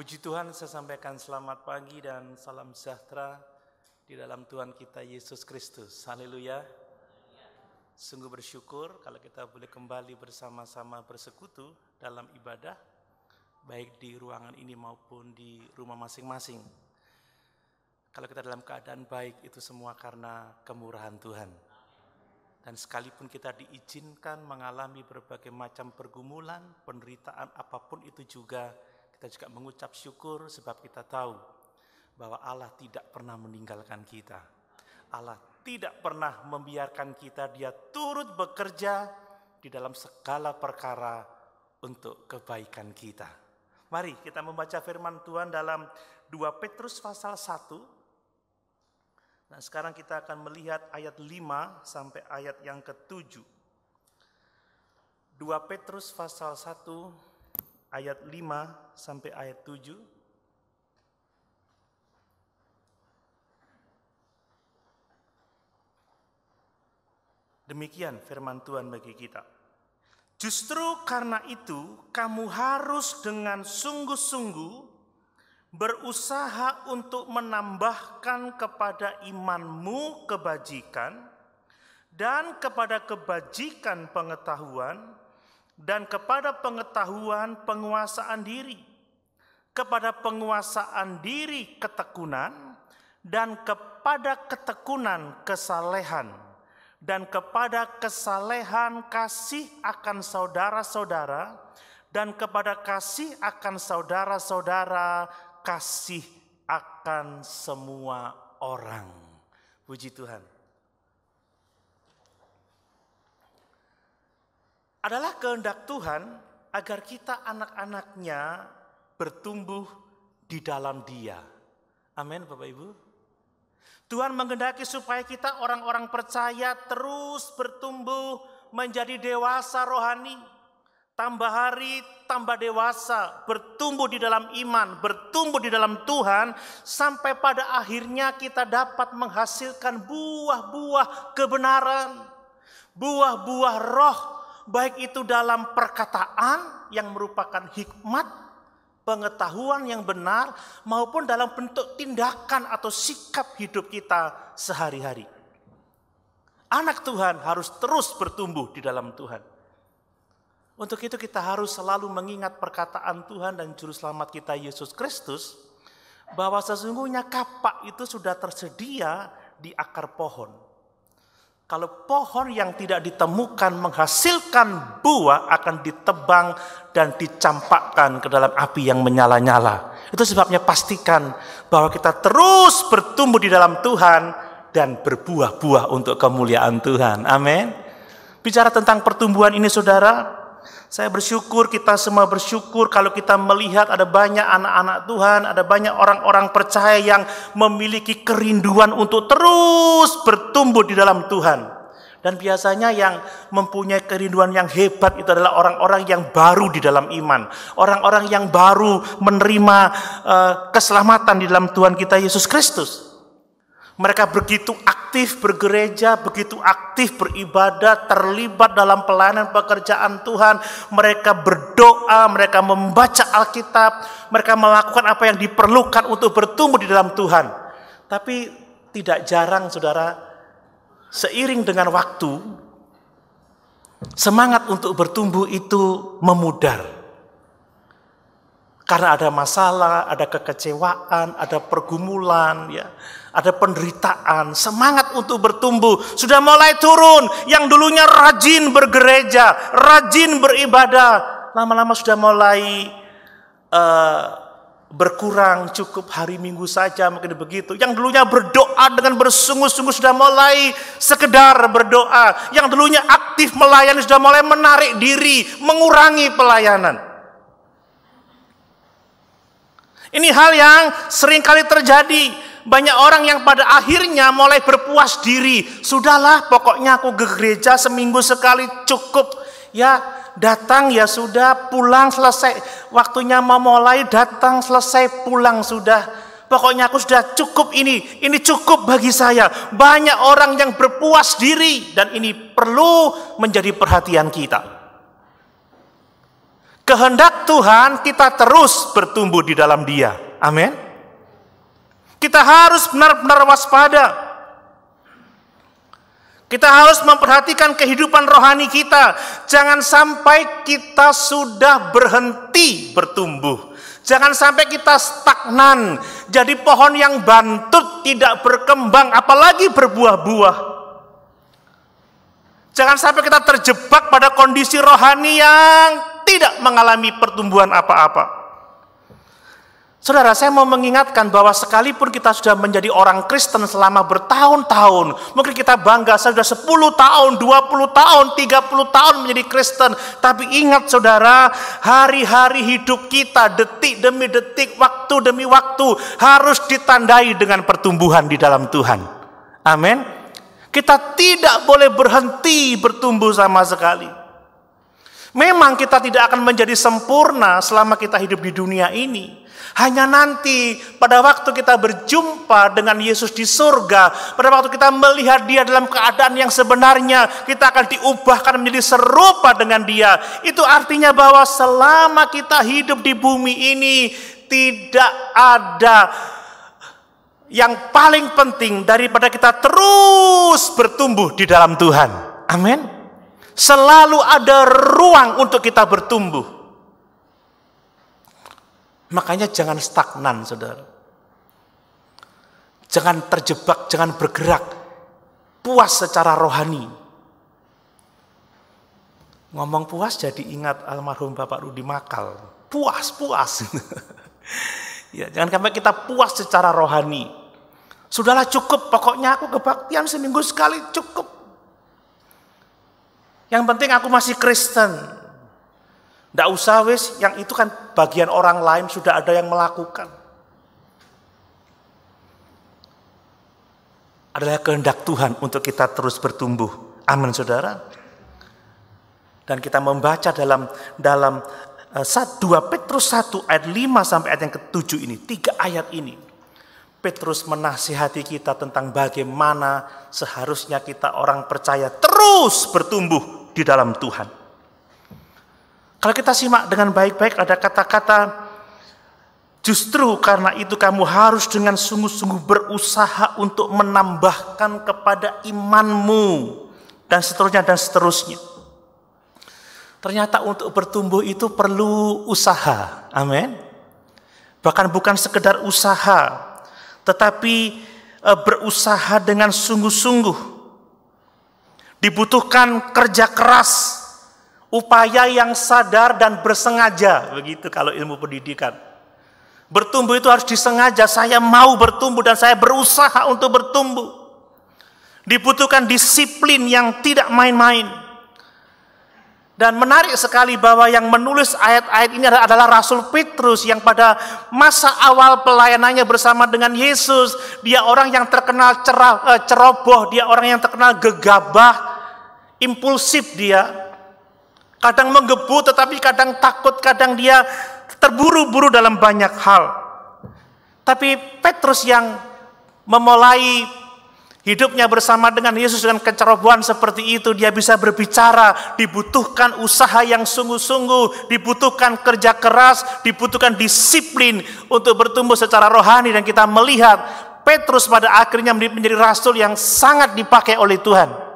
Puji Tuhan, saya sampaikan selamat pagi dan salam sejahtera di dalam Tuhan kita Yesus Kristus. Haleluya. Sungguh bersyukur kalau kita boleh kembali bersama-sama bersekutu dalam ibadah, baik di ruangan ini maupun di rumah masing-masing. Kalau kita dalam keadaan baik, itu semua karena kemurahan Tuhan. Dan sekalipun kita diizinkan mengalami berbagai macam pergumulan, penderitaan apa pun itu juga, kita juga mengucap syukur sebab kita tahu bahwa Allah tidak pernah meninggalkan kita. Allah tidak pernah membiarkan kita, dia turut bekerja di dalam segala perkara untuk kebaikan kita. Mari kita membaca firman Tuhan dalam 2 Petrus pasal 1. Nah sekarang kita akan melihat ayat 5 sampai ayat yang ke-7. 2 Petrus pasal 1 ayat 5 sampai ayat 7. Demikian firman Tuhan bagi kita. Justru karena itu kamu harus dengan sungguh-sungguh berusaha untuk menambahkan kepada imanmu kebajikan dan kepada kebajikan pengetahuan dan kepada pengetahuan penguasaan diri, kepada penguasaan diri ketekunan, dan kepada ketekunan kesalehan, dan kepada kesalehan kasih akan saudara-saudara, dan kepada kasih akan saudara-saudara kasih akan semua orang. Puji Tuhan. Adalah kehendak Tuhan agar kita anak-anaknya bertumbuh di dalam dia. Amin Bapak Ibu. Tuhan menghendaki supaya kita orang-orang percaya terus bertumbuh menjadi dewasa rohani. Tambah hari, tambah dewasa, bertumbuh di dalam iman, bertumbuh di dalam Tuhan, sampai pada akhirnya kita dapat menghasilkan buah-buah kebenaran, buah-buah roh baik itu dalam perkataan yang merupakan hikmat, pengetahuan yang benar, maupun dalam bentuk tindakan atau sikap hidup kita sehari-hari. Anak Tuhan harus terus bertumbuh di dalam Tuhan. Untuk itu kita harus selalu mengingat perkataan Tuhan dan Juru Selamat kita Yesus Kristus, bahwa sesungguhnya kapak itu sudah tersedia di akar pohon. Kalau pohon yang tidak ditemukan menghasilkan buah akan ditebang dan dicampakkan ke dalam api yang menyala-nyala. Itu sebabnya pastikan bahwa kita terus bertumbuh di dalam Tuhan dan berbuah-buah untuk kemuliaan Tuhan. Amin. Bicara tentang pertumbuhan ini saudara, saya bersyukur, kita semua bersyukur kalau kita melihat ada banyak anak-anak Tuhan, ada banyak orang-orang percaya yang memiliki kerinduan untuk terus bertumbuh di dalam Tuhan. Dan biasanya yang mempunyai kerinduan yang hebat itu adalah orang-orang yang baru di dalam iman. Orang-orang yang baru menerima uh, keselamatan di dalam Tuhan kita Yesus Kristus. Mereka begitu aktif bergereja, begitu aktif beribadah, terlibat dalam pelayanan pekerjaan Tuhan. Mereka berdoa, mereka membaca Alkitab, mereka melakukan apa yang diperlukan untuk bertumbuh di dalam Tuhan. Tapi tidak jarang saudara, seiring dengan waktu, semangat untuk bertumbuh itu memudar. Karena ada masalah, ada kekecewaan, ada pergumulan, ya ada penderitaan, semangat untuk bertumbuh sudah mulai turun. Yang dulunya rajin bergereja, rajin beribadah, lama-lama sudah mulai uh, berkurang, cukup hari Minggu saja mungkin begitu. Yang dulunya berdoa dengan bersungguh-sungguh sudah mulai sekedar berdoa. Yang dulunya aktif melayani sudah mulai menarik diri, mengurangi pelayanan. Ini hal yang sering kali terjadi banyak orang yang pada akhirnya mulai berpuas diri. Sudahlah, pokoknya aku ke gereja seminggu sekali cukup. Ya, datang ya sudah, pulang selesai. Waktunya mau mulai datang selesai, pulang sudah. Pokoknya aku sudah cukup ini, ini cukup bagi saya. Banyak orang yang berpuas diri dan ini perlu menjadi perhatian kita. Kehendak Tuhan kita terus bertumbuh di dalam Dia. Amin. Kita harus benar-benar waspada. Kita harus memperhatikan kehidupan rohani kita. Jangan sampai kita sudah berhenti bertumbuh. Jangan sampai kita stagnan, jadi pohon yang bantut tidak berkembang, apalagi berbuah-buah. Jangan sampai kita terjebak pada kondisi rohani yang tidak mengalami pertumbuhan apa-apa. Saudara, saya mau mengingatkan bahwa sekalipun kita sudah menjadi orang Kristen selama bertahun-tahun, mungkin kita bangga saya sudah 10 tahun, 20 tahun, 30 tahun menjadi Kristen, tapi ingat saudara, hari-hari hidup kita detik demi detik, waktu demi waktu harus ditandai dengan pertumbuhan di dalam Tuhan. Amin. Kita tidak boleh berhenti bertumbuh sama sekali. Memang kita tidak akan menjadi sempurna selama kita hidup di dunia ini. Hanya nanti pada waktu kita berjumpa dengan Yesus di surga, pada waktu kita melihat dia dalam keadaan yang sebenarnya, kita akan diubahkan menjadi serupa dengan dia. Itu artinya bahwa selama kita hidup di bumi ini, tidak ada yang paling penting daripada kita terus bertumbuh di dalam Tuhan. Amin. Selalu ada ruang untuk kita bertumbuh. Makanya jangan stagnan, saudara. Jangan terjebak, jangan bergerak. Puas secara rohani. Ngomong puas jadi ingat almarhum Bapak Rudi Makal. Puas, puas. ya, jangan sampai kita puas secara rohani. Sudahlah cukup, pokoknya aku kebaktian seminggu sekali cukup. Yang penting aku masih Kristen. Tidak usah wis, yang itu kan bagian orang lain sudah ada yang melakukan. Adalah kehendak Tuhan untuk kita terus bertumbuh. Amin saudara. Dan kita membaca dalam dalam 2 eh, Petrus 1 ayat 5 sampai ayat yang ke-7 ini, tiga ayat ini. Petrus menasihati kita tentang bagaimana seharusnya kita orang percaya terus bertumbuh di dalam Tuhan. Kalau kita simak dengan baik-baik ada kata-kata justru karena itu kamu harus dengan sungguh-sungguh berusaha untuk menambahkan kepada imanmu dan seterusnya dan seterusnya. Ternyata untuk bertumbuh itu perlu usaha. Amin. Bahkan bukan sekedar usaha, tetapi e, berusaha dengan sungguh-sungguh. Dibutuhkan kerja keras, upaya yang sadar dan bersengaja, begitu kalau ilmu pendidikan. Bertumbuh itu harus disengaja, saya mau bertumbuh dan saya berusaha untuk bertumbuh. Dibutuhkan disiplin yang tidak main-main. Dan menarik sekali bahwa yang menulis ayat-ayat ini adalah Rasul Petrus yang pada masa awal pelayanannya bersama dengan Yesus, dia orang yang terkenal eh, ceroboh, dia orang yang terkenal gegabah, impulsif dia. Kadang menggebu tetapi kadang takut, kadang dia terburu-buru dalam banyak hal. Tapi Petrus yang memulai Hidupnya bersama dengan Yesus dengan kecerobohan seperti itu, dia bisa berbicara, dibutuhkan usaha yang sungguh-sungguh, dibutuhkan kerja keras, dibutuhkan disiplin untuk bertumbuh secara rohani dan kita melihat Petrus pada akhirnya menjadi rasul yang sangat dipakai oleh Tuhan.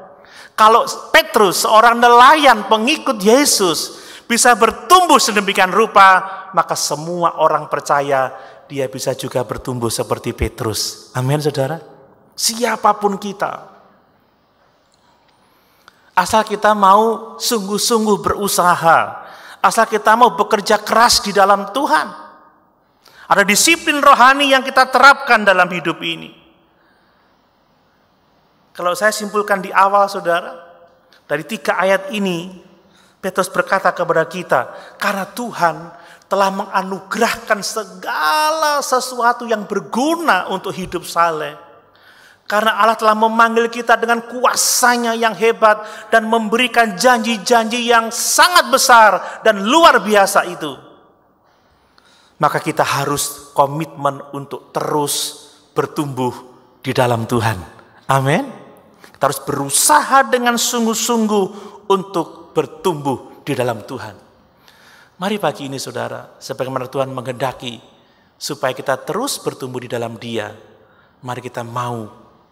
Kalau Petrus, seorang nelayan pengikut Yesus, bisa bertumbuh sedemikian rupa, maka semua orang percaya dia bisa juga bertumbuh seperti Petrus. Amin, saudara. Siapa pun kita. Asal kita mau sungguh-sungguh berusaha. Asal kita mau bekerja keras di dalam Tuhan. Ada disiplin rohani yang kita terapkan dalam hidup ini. Kalau saya simpulkan di awal saudara, dari tiga ayat ini, Petrus berkata kepada kita, karena Tuhan telah menganugerahkan segala sesuatu yang berguna untuk hidup saleh karena Allah telah memanggil kita dengan kuasanya yang hebat dan memberikan janji-janji yang sangat besar dan luar biasa itu. Maka kita harus komitmen untuk terus bertumbuh di dalam Tuhan. Amin. Harus berusaha dengan sungguh-sungguh untuk bertumbuh di dalam Tuhan. Mari pagi ini saudara, sebagaimana Tuhan menghendaki supaya kita terus bertumbuh di dalam dia, mari kita mau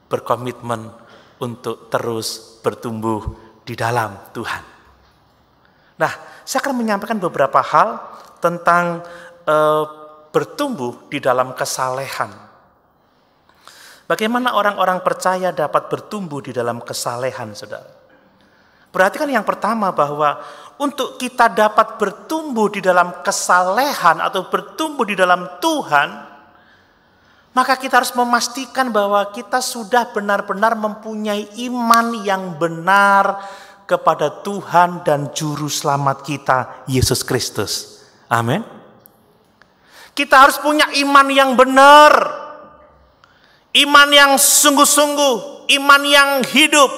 berkomitmen untuk terus bertumbuh di dalam Tuhan. Nah, saya akan menyampaikan beberapa hal tentang e, bertumbuh di dalam kesalehan. Bagaimana orang-orang percaya dapat bertumbuh di dalam kesalehan, saudara? Perhatikan yang pertama bahwa untuk kita dapat bertumbuh di dalam kesalehan atau bertumbuh di dalam Tuhan, maka kita harus memastikan bahwa kita sudah benar-benar mempunyai iman yang benar kepada Tuhan dan Juru Selamat kita, Yesus Kristus. Amin. Kita harus punya iman yang benar, iman yang sungguh-sungguh, iman yang hidup,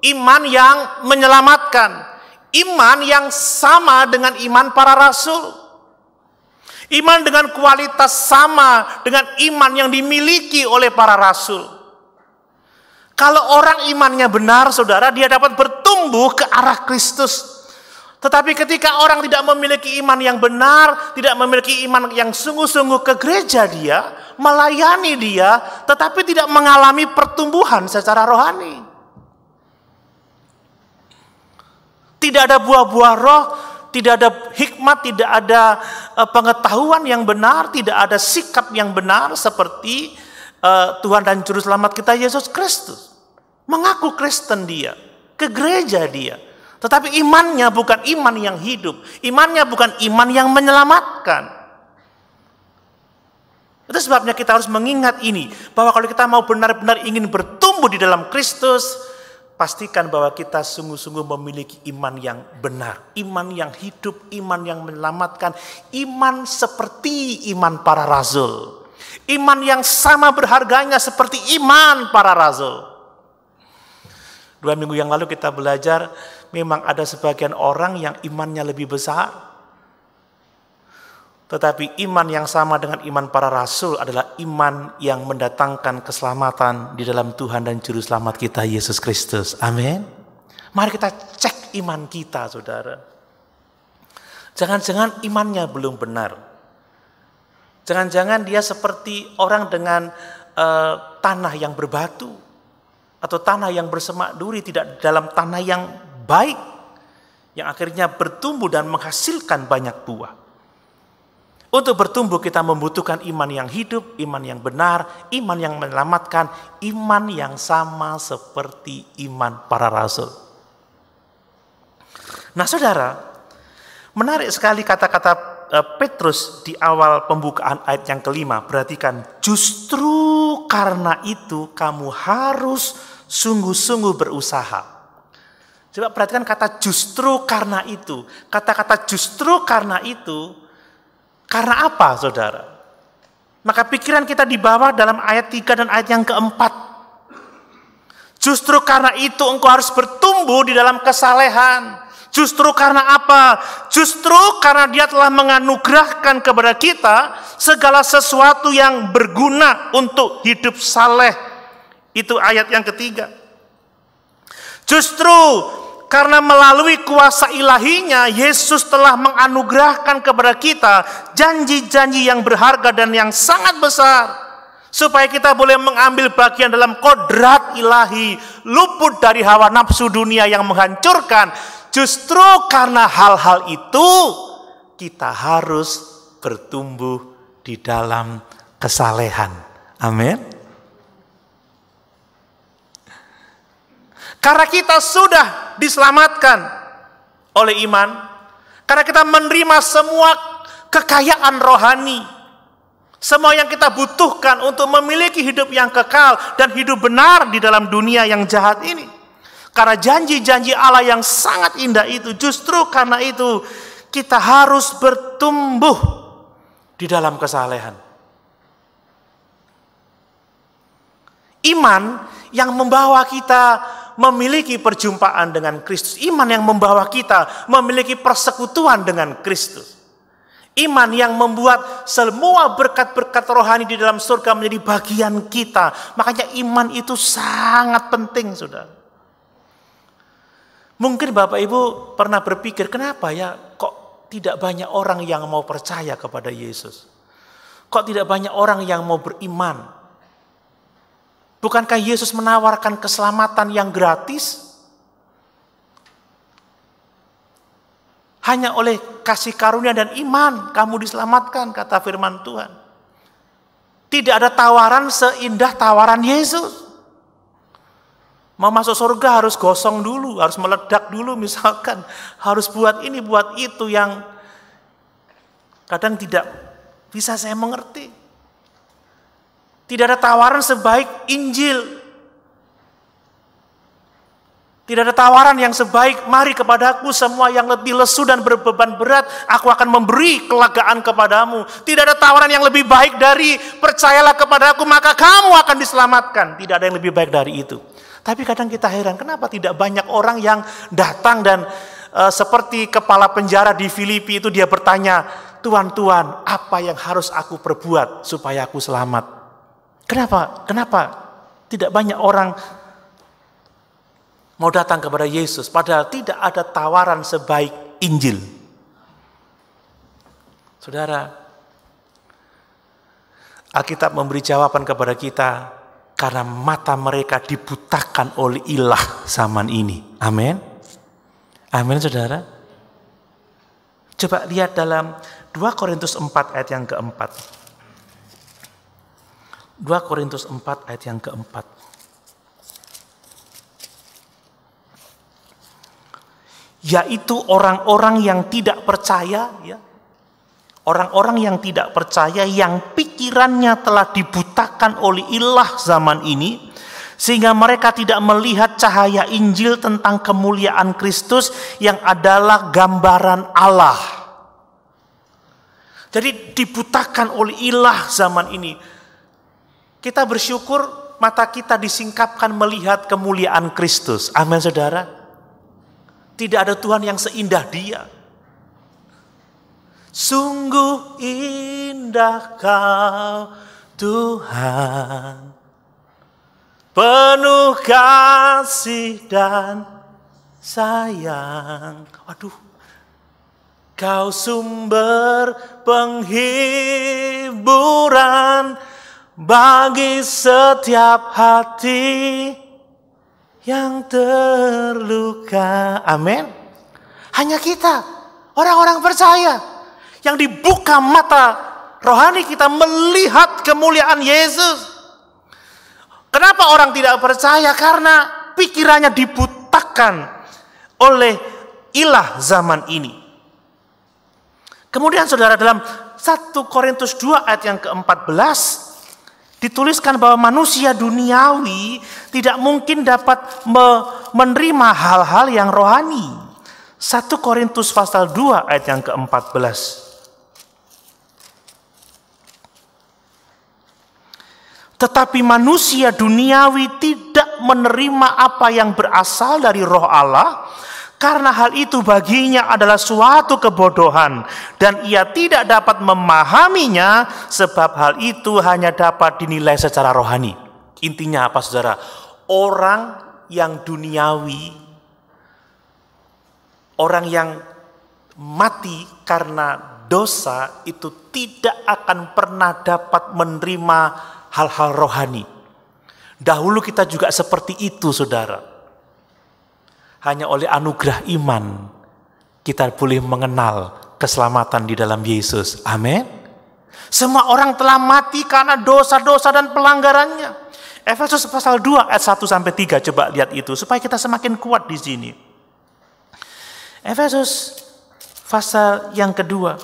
iman yang menyelamatkan Iman yang sama dengan iman para rasul. Iman dengan kualitas sama dengan iman yang dimiliki oleh para rasul. Kalau orang imannya benar, saudara, dia dapat bertumbuh ke arah Kristus. Tetapi ketika orang tidak memiliki iman yang benar, tidak memiliki iman yang sungguh-sungguh ke gereja dia, melayani dia, tetapi tidak mengalami pertumbuhan secara rohani. Tidak ada buah-buah roh, tidak ada hikmat, tidak ada uh, pengetahuan yang benar, tidak ada sikap yang benar seperti uh, Tuhan dan Juru Selamat kita Yesus Kristus. Mengaku Kristen dia, ke gereja dia. Tetapi imannya bukan iman yang hidup, imannya bukan iman yang menyelamatkan. Itu sebabnya kita harus mengingat ini, bahwa kalau kita mau benar-benar ingin bertumbuh di dalam Kristus, pastikan bahwa kita sungguh-sungguh memiliki iman yang benar, iman yang hidup, iman yang menyelamatkan, iman seperti iman para rasul. Iman yang sama berharganya seperti iman para rasul. Dua minggu yang lalu kita belajar memang ada sebagian orang yang imannya lebih besar, tetapi iman yang sama dengan iman para rasul adalah iman yang mendatangkan keselamatan di dalam Tuhan dan Juru Selamat kita Yesus Kristus. Amin. Mari kita cek iman kita, saudara. Jangan-jangan imannya belum benar. Jangan-jangan dia seperti orang dengan uh, tanah yang berbatu atau tanah yang bersemak duri tidak dalam tanah yang baik yang akhirnya bertumbuh dan menghasilkan banyak buah. Untuk bertumbuh kita membutuhkan iman yang hidup, iman yang benar, iman yang menyelamatkan, iman yang sama seperti iman para rasul. Nah saudara, menarik sekali kata-kata eh, Petrus di awal pembukaan ayat yang kelima. Perhatikan, justru karena itu kamu harus sungguh-sungguh berusaha. Coba perhatikan kata justru karena itu. Kata-kata justru karena itu karena apa saudara? Maka pikiran kita dibawa dalam ayat 3 dan ayat yang keempat. Justru karena itu engkau harus bertumbuh di dalam kesalehan. Justru karena apa? Justru karena dia telah menganugerahkan kepada kita segala sesuatu yang berguna untuk hidup saleh. Itu ayat yang ketiga. Justru karena melalui kuasa ilahinya, Yesus telah menganugerahkan kepada kita janji-janji yang berharga dan yang sangat besar. Supaya kita boleh mengambil bagian dalam kodrat ilahi, luput dari hawa nafsu dunia yang menghancurkan. Justru karena hal-hal itu, kita harus bertumbuh di dalam kesalehan. Amin. Karena kita sudah diselamatkan oleh iman, karena kita menerima semua kekayaan rohani, semua yang kita butuhkan untuk memiliki hidup yang kekal dan hidup benar di dalam dunia yang jahat ini. Karena janji-janji Allah yang sangat indah itu, justru karena itu kita harus bertumbuh di dalam kesalehan. Iman yang membawa kita memiliki perjumpaan dengan Kristus. Iman yang membawa kita memiliki persekutuan dengan Kristus. Iman yang membuat semua berkat-berkat rohani di dalam surga menjadi bagian kita. Makanya iman itu sangat penting, saudara. Mungkin Bapak Ibu pernah berpikir, kenapa ya kok tidak banyak orang yang mau percaya kepada Yesus? Kok tidak banyak orang yang mau beriman? Bukankah Yesus menawarkan keselamatan yang gratis? Hanya oleh kasih karunia dan iman kamu diselamatkan, kata firman Tuhan. Tidak ada tawaran seindah tawaran Yesus. Mau masuk surga harus gosong dulu, harus meledak dulu misalkan. Harus buat ini, buat itu yang kadang tidak bisa saya mengerti. Tidak ada tawaran sebaik Injil. Tidak ada tawaran yang sebaik, mari kepadaku semua yang lebih lesu dan berbeban berat, aku akan memberi kelegaan kepadamu. Tidak ada tawaran yang lebih baik dari percayalah kepadaku, maka kamu akan diselamatkan. Tidak ada yang lebih baik dari itu. Tapi kadang kita heran, kenapa tidak banyak orang yang datang dan e, seperti kepala penjara di Filipi itu dia bertanya, Tuhan, apa yang harus aku perbuat supaya aku selamat? Kenapa? Kenapa tidak banyak orang mau datang kepada Yesus, padahal tidak ada tawaran sebaik Injil. Saudara, Alkitab memberi jawaban kepada kita, karena mata mereka dibutakan oleh ilah zaman ini. Amin. Amin saudara. Coba lihat dalam 2 Korintus 4 ayat yang keempat. 2 Korintus 4 ayat yang keempat. Yaitu orang-orang yang tidak percaya, ya, Orang-orang yang tidak percaya, yang pikirannya telah dibutakan oleh ilah zaman ini, sehingga mereka tidak melihat cahaya Injil tentang kemuliaan Kristus yang adalah gambaran Allah. Jadi dibutakan oleh ilah zaman ini. Kita bersyukur mata kita disingkapkan melihat kemuliaan Kristus. Amin saudara. Tidak ada Tuhan yang seindah dia. Sungguh indah kau Tuhan Penuh kasih dan sayang Waduh Kau sumber penghiburan bagi setiap hati yang terluka. Amin. Hanya kita, orang-orang percaya yang dibuka mata rohani kita melihat kemuliaan Yesus. Kenapa orang tidak percaya? Karena pikirannya dibutakan oleh ilah zaman ini. Kemudian saudara dalam 1 Korintus 2 ayat yang ke-14 dituliskan bahwa manusia duniawi tidak mungkin dapat menerima hal-hal yang rohani. 1 Korintus pasal 2 ayat yang ke-14. Tetapi manusia duniawi tidak menerima apa yang berasal dari roh Allah karena hal itu baginya adalah suatu kebodohan dan ia tidak dapat memahaminya sebab hal itu hanya dapat dinilai secara rohani. Intinya apa saudara? Orang yang duniawi, orang yang mati karena dosa itu tidak akan pernah dapat menerima hal-hal rohani. Dahulu kita juga seperti itu, saudara. Hanya oleh anugerah iman kita boleh mengenal keselamatan di dalam Yesus. Amin. Semua orang telah mati karena dosa-dosa dan pelanggarannya. Efesus pasal 2 ayat 1 sampai 3 coba lihat itu supaya kita semakin kuat di sini. Efesus pasal yang kedua.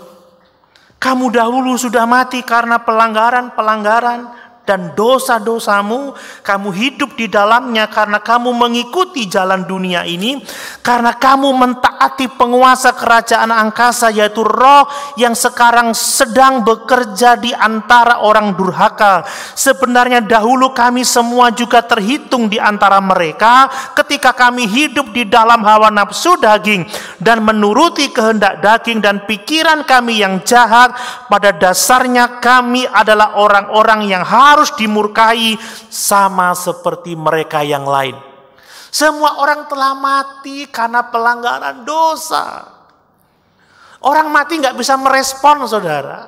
Kamu dahulu sudah mati karena pelanggaran-pelanggaran dan dosa-dosamu, kamu hidup di dalamnya karena kamu mengikuti jalan dunia ini, karena kamu mentaati penguasa kerajaan angkasa yaitu roh yang sekarang sedang bekerja di antara orang durhaka. Sebenarnya dahulu kami semua juga terhitung di antara mereka ketika kami hidup di dalam hawa nafsu daging dan menuruti kehendak daging dan pikiran kami yang jahat, pada dasarnya kami adalah orang-orang yang harus harus dimurkai sama seperti mereka yang lain. Semua orang telah mati karena pelanggaran dosa. Orang mati nggak bisa merespon, saudara.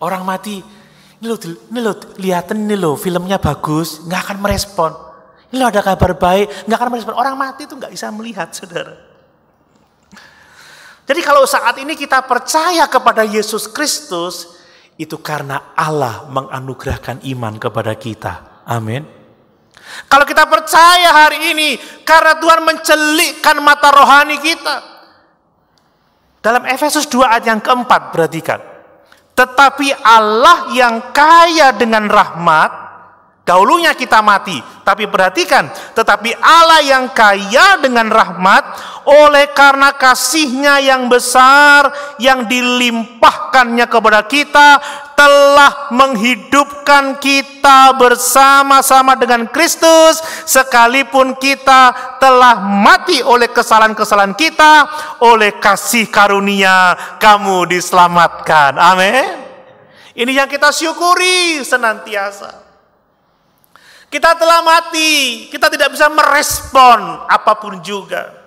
Orang mati, ini lo, ini lo lihatin ini lo filmnya bagus, nggak akan merespon. Ini lo ada kabar baik, nggak akan merespon. Orang mati itu nggak bisa melihat, saudara. Jadi kalau saat ini kita percaya kepada Yesus Kristus, itu karena Allah menganugerahkan iman kepada kita. Amin. Kalau kita percaya hari ini karena Tuhan mencelikkan mata rohani kita. Dalam Efesus 2 ayat yang keempat perhatikan. Tetapi Allah yang kaya dengan rahmat Dahulunya kita mati, tapi perhatikan, tetapi Allah yang kaya dengan rahmat oleh karena kasihnya yang besar yang dilimpahkannya kepada kita telah menghidupkan kita bersama-sama dengan Kristus sekalipun kita telah mati oleh kesalahan-kesalahan kita oleh kasih karunia kamu diselamatkan. Amin. Ini yang kita syukuri senantiasa. Kita telah mati, kita tidak bisa merespon apa pun juga.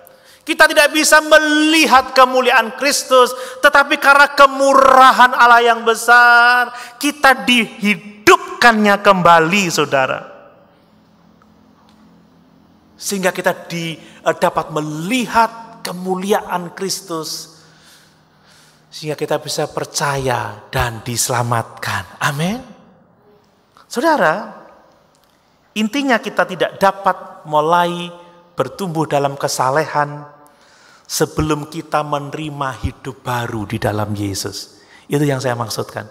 Kita tidak bisa melihat kemuliaan Kristus, tetapi karena kemurahan Allah yang besar, kita dihidupkannya kembali, saudara. Sehingga kita di, eh, dapat melihat kemuliaan Kristus, sehingga kita bisa percaya dan diselamatkan. Amin. Saudara, Intinya kita tidak dapat mulai bertumbuh dalam kesalehan sebelum kita menerima hidup baru di dalam Yesus. Itu yang saya maksudkan.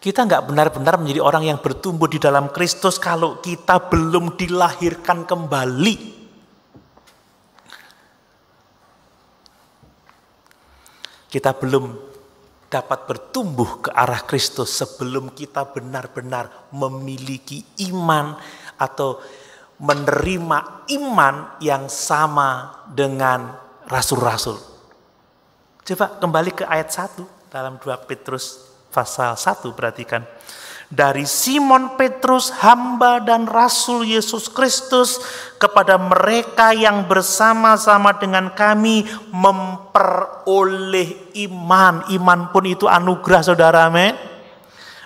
Kita nggak benar-benar menjadi orang yang bertumbuh di dalam Kristus kalau kita belum dilahirkan kembali. Kita belum dapat bertumbuh ke arah Kristus sebelum kita benar-benar memiliki iman atau menerima iman yang sama dengan rasul-rasul. Coba kembali ke ayat 1 dalam 2 Petrus pasal 1 perhatikan dari Simon Petrus hamba dan rasul Yesus Kristus kepada mereka yang bersama-sama dengan kami memperoleh iman. Iman pun itu anugerah saudara amin.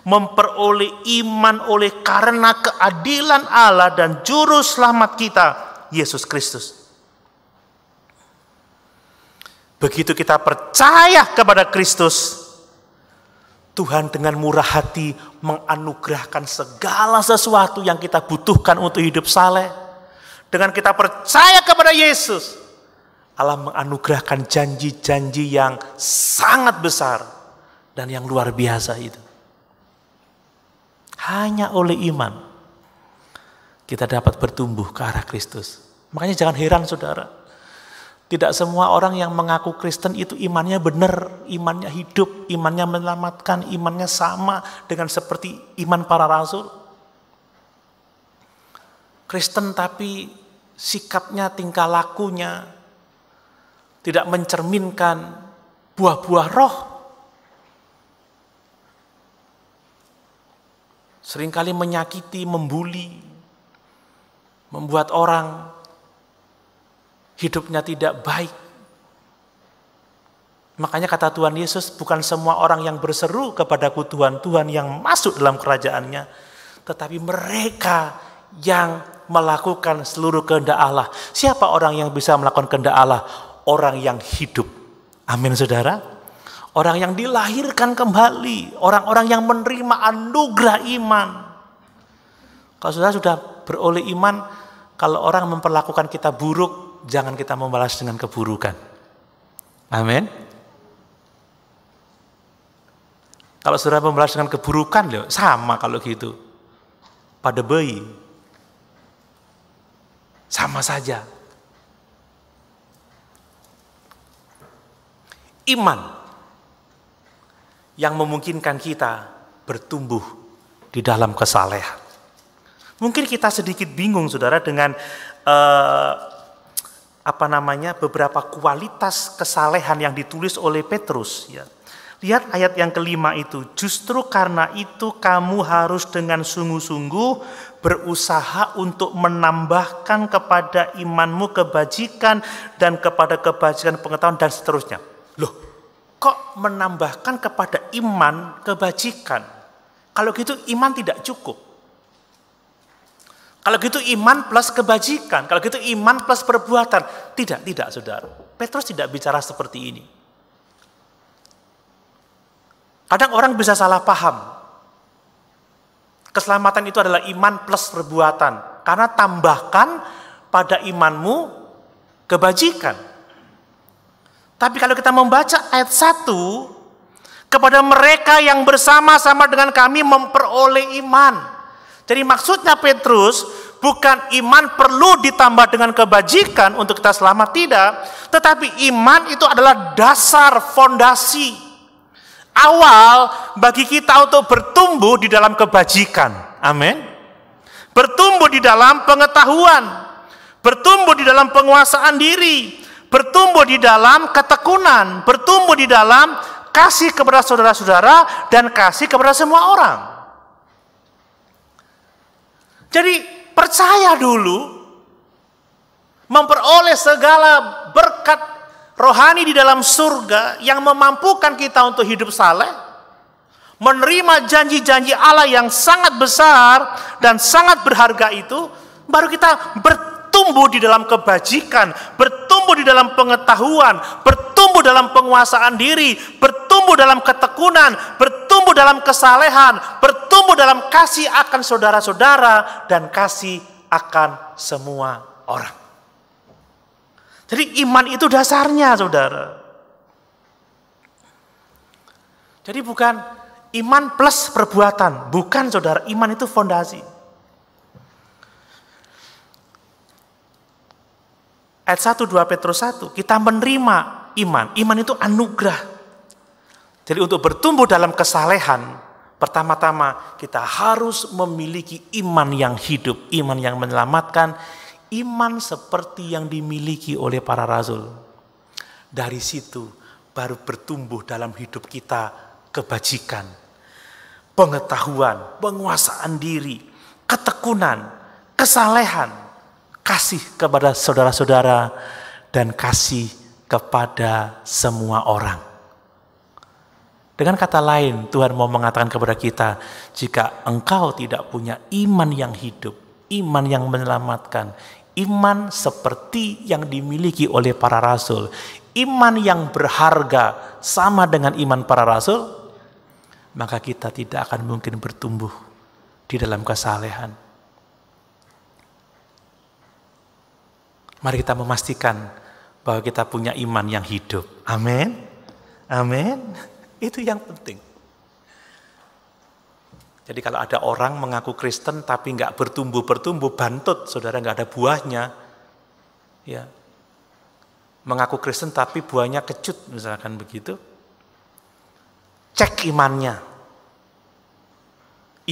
Memperoleh iman oleh karena keadilan Allah dan juru selamat kita Yesus Kristus. Begitu kita percaya kepada Kristus, Tuhan dengan murah hati menganugerahkan segala sesuatu yang kita butuhkan untuk hidup saleh. Dengan kita percaya kepada Yesus, Allah menganugerahkan janji-janji yang sangat besar dan yang luar biasa itu. Hanya oleh iman kita dapat bertumbuh ke arah Kristus. Makanya jangan heran saudara, tidak semua orang yang mengaku Kristen itu imannya benar, imannya hidup, imannya menyelamatkan, imannya sama dengan seperti iman para rasul. Kristen tapi sikapnya, tingkah lakunya tidak mencerminkan buah-buah roh. Seringkali menyakiti, membuli, membuat orang hidupnya tidak baik. Makanya kata Tuhan Yesus, bukan semua orang yang berseru kepadaku Tuhan, Tuhan yang masuk dalam kerajaannya. Tetapi mereka yang melakukan seluruh kehendak Allah. Siapa orang yang bisa melakukan kehendak Allah? Orang yang hidup. Amin saudara. Orang yang dilahirkan kembali. Orang-orang yang menerima anugerah iman. Kalau saudara sudah beroleh iman, kalau orang memperlakukan kita buruk, jangan kita membalas dengan keburukan. Amin. Kalau sudah membalas dengan keburukan, loh, sama kalau gitu. Pada bayi. Sama saja. Iman yang memungkinkan kita bertumbuh di dalam kesalehan. Mungkin kita sedikit bingung saudara dengan uh, apa namanya beberapa kualitas kesalehan yang ditulis oleh Petrus ya. Lihat ayat yang kelima itu. Justru karena itu kamu harus dengan sungguh-sungguh berusaha untuk menambahkan kepada imanmu kebajikan dan kepada kebajikan pengetahuan dan seterusnya. Loh, kok menambahkan kepada iman kebajikan? Kalau gitu iman tidak cukup. Kalau gitu iman plus kebajikan, kalau gitu iman plus perbuatan. Tidak, tidak saudara. Petrus tidak bicara seperti ini. Kadang orang bisa salah paham. Keselamatan itu adalah iman plus perbuatan. Karena tambahkan pada imanmu kebajikan. Tapi kalau kita membaca ayat 1, kepada mereka yang bersama-sama dengan kami memperoleh iman. Jadi maksudnya Petrus bukan iman perlu ditambah dengan kebajikan untuk kita selamat tidak, tetapi iman itu adalah dasar fondasi awal bagi kita untuk bertumbuh di dalam kebajikan. Amin. Bertumbuh di dalam pengetahuan, bertumbuh di dalam penguasaan diri, bertumbuh di dalam ketekunan, bertumbuh di dalam kasih kepada saudara-saudara dan kasih kepada semua orang. Jadi percaya dulu memperoleh segala berkat rohani di dalam surga yang memampukan kita untuk hidup saleh, menerima janji-janji Allah yang sangat besar dan sangat berharga itu, baru kita bertumbuh di dalam kebajikan, bertumbuh di dalam pengetahuan, bertumbuh dalam penguasaan diri, dalam ketekunan, bertumbuh dalam kesalehan, bertumbuh dalam kasih akan saudara-saudara dan kasih akan semua orang. Jadi iman itu dasarnya saudara. Jadi bukan iman plus perbuatan. Bukan saudara, iman itu fondasi. Ayat 1, 2 Petrus 1, kita menerima iman. Iman itu anugerah. Jadi untuk bertumbuh dalam kesalehan, pertama-tama kita harus memiliki iman yang hidup, iman yang menyelamatkan, iman seperti yang dimiliki oleh para rasul. Dari situ baru bertumbuh dalam hidup kita kebajikan, pengetahuan, penguasaan diri, ketekunan, kesalehan, kasih kepada saudara-saudara, dan kasih kepada semua orang. Dengan kata lain, Tuhan mau mengatakan kepada kita, jika engkau tidak punya iman yang hidup, iman yang menyelamatkan, iman seperti yang dimiliki oleh para rasul, iman yang berharga sama dengan iman para rasul, maka kita tidak akan mungkin bertumbuh di dalam kesalehan. Mari kita memastikan bahwa kita punya iman yang hidup. Amin. Amin. Itu yang penting. Jadi kalau ada orang mengaku Kristen tapi nggak bertumbuh-bertumbuh, bantut, saudara nggak ada buahnya. Ya, mengaku Kristen tapi buahnya kecut, misalkan begitu. Cek imannya,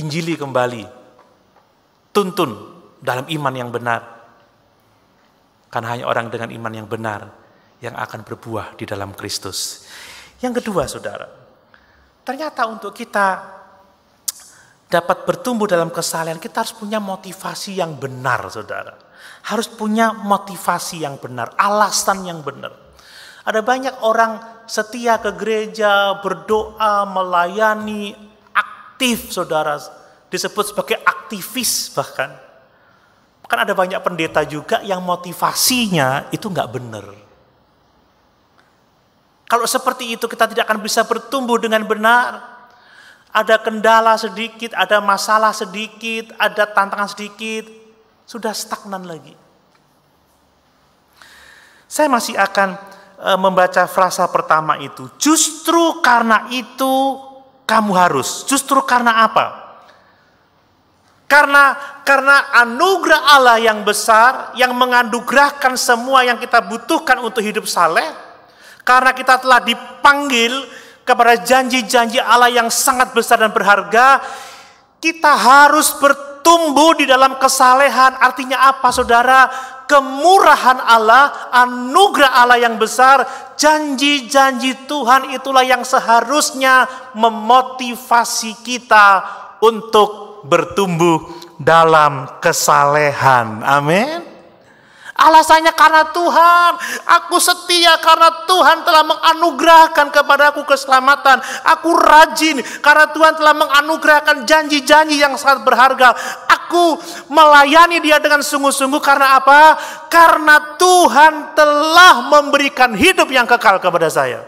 injili kembali, tuntun dalam iman yang benar. Karena hanya orang dengan iman yang benar yang akan berbuah di dalam Kristus. Yang kedua, saudara, ternyata untuk kita dapat bertumbuh dalam kesalahan, kita harus punya motivasi yang benar, saudara. Harus punya motivasi yang benar, alasan yang benar. Ada banyak orang setia ke gereja, berdoa, melayani, aktif, saudara. Disebut sebagai aktivis bahkan. Kan ada banyak pendeta juga yang motivasinya itu nggak benar. Kalau seperti itu kita tidak akan bisa bertumbuh dengan benar ada kendala sedikit, ada masalah sedikit, ada tantangan sedikit, sudah stagnan lagi. Saya masih akan e, membaca frasa pertama itu. Justru karena itu kamu harus. Justru karena apa? Karena karena anugerah Allah yang besar yang menganugerahkan semua yang kita butuhkan untuk hidup saleh. Karena kita telah dipanggil kepada janji-janji Allah yang sangat besar dan berharga, kita harus bertumbuh di dalam kesalehan. Artinya apa saudara? kemurahan Allah, anugerah Allah yang besar, janji-janji Tuhan itulah yang seharusnya memotivasi kita untuk bertumbuh dalam kesalehan. Amin. Alasannya karena Tuhan. Aku setia karena Tuhan telah menganugerahkan kepadaku keselamatan. Aku rajin karena Tuhan telah menganugerahkan janji-janji yang sangat berharga. Aku melayani dia dengan sungguh-sungguh karena apa? Karena Tuhan telah memberikan hidup yang kekal kepada saya.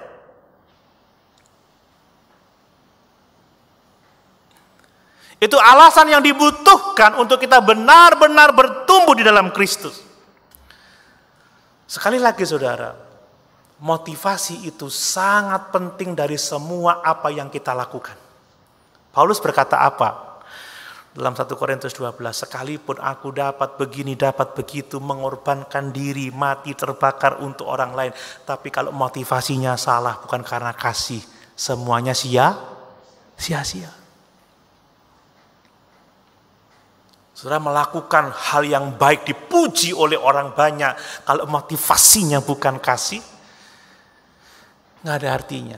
Itu alasan yang dibutuhkan untuk kita benar-benar bertumbuh di dalam Kristus. Sekali lagi saudara, motivasi itu sangat penting dari semua apa yang kita lakukan. Paulus berkata apa? Dalam 1 Korintus 12, sekalipun aku dapat begini, dapat begitu, mengorbankan diri, mati, terbakar untuk orang lain. Tapi kalau motivasinya salah, bukan karena kasih, semuanya sia, sia-sia. Saudara melakukan hal yang baik dipuji oleh orang banyak. Kalau motivasinya bukan kasih, nggak ada artinya.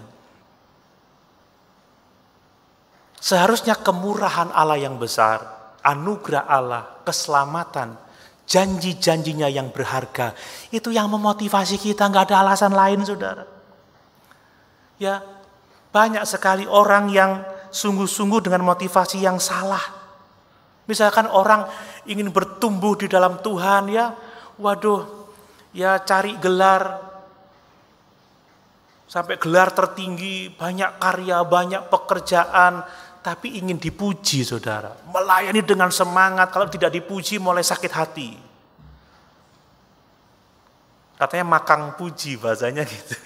Seharusnya kemurahan Allah yang besar, anugerah Allah, keselamatan, janji-janjinya yang berharga, itu yang memotivasi kita, nggak ada alasan lain saudara. Ya, banyak sekali orang yang sungguh-sungguh dengan motivasi yang salah. Misalkan orang ingin bertumbuh di dalam Tuhan ya, waduh, ya cari gelar sampai gelar tertinggi, banyak karya, banyak pekerjaan, tapi ingin dipuji saudara. Melayani dengan semangat, kalau tidak dipuji mulai sakit hati. Katanya makang puji bahasanya gitu.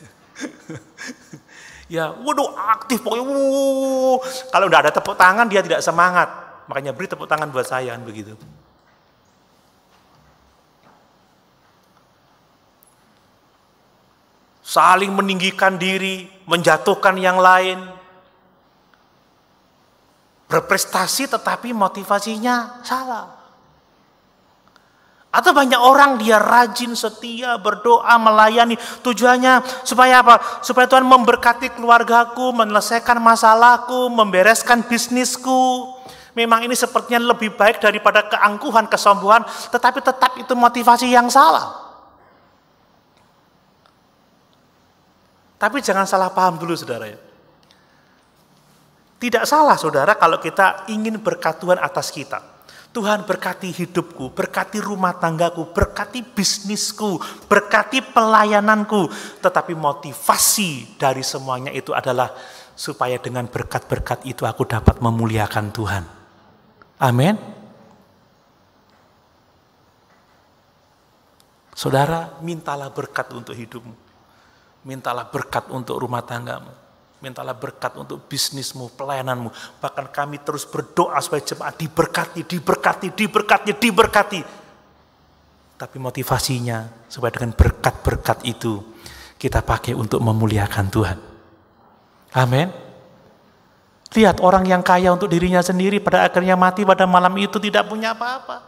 ya, waduh aktif pokoknya. Wuh. Kalau udah ada tepuk tangan dia tidak semangat. Makanya beri tepuk tangan buat saya kan begitu. Saling meninggikan diri, menjatuhkan yang lain. Berprestasi tetapi motivasinya salah. Atau banyak orang dia rajin, setia, berdoa, melayani. Tujuannya supaya apa? Supaya Tuhan memberkati keluargaku, menyelesaikan masalahku, membereskan bisnisku. Memang ini sepertinya lebih baik daripada keangkuhan, kesombongan, tetapi tetap itu motivasi yang salah. Tapi jangan salah paham dulu saudara ya. Tidak salah saudara kalau kita ingin berkat Tuhan atas kita. Tuhan berkati hidupku, berkati rumah tanggaku, berkati bisnisku, berkati pelayananku. Tetapi motivasi dari semuanya itu adalah supaya dengan berkat-berkat itu aku dapat memuliakan Tuhan. Amin. Saudara, mintalah berkat untuk hidupmu. Mintalah berkat untuk rumah tanggamu. Mintalah berkat untuk bisnismu, pelayananmu. Bahkan kami terus berdoa supaya jemaat diberkati, diberkati, diberkati, diberkati. Tapi motivasinya supaya dengan berkat-berkat itu kita pakai untuk memuliakan Tuhan. Amin. Lihat orang yang kaya untuk dirinya sendiri pada akhirnya mati pada malam itu tidak punya apa-apa.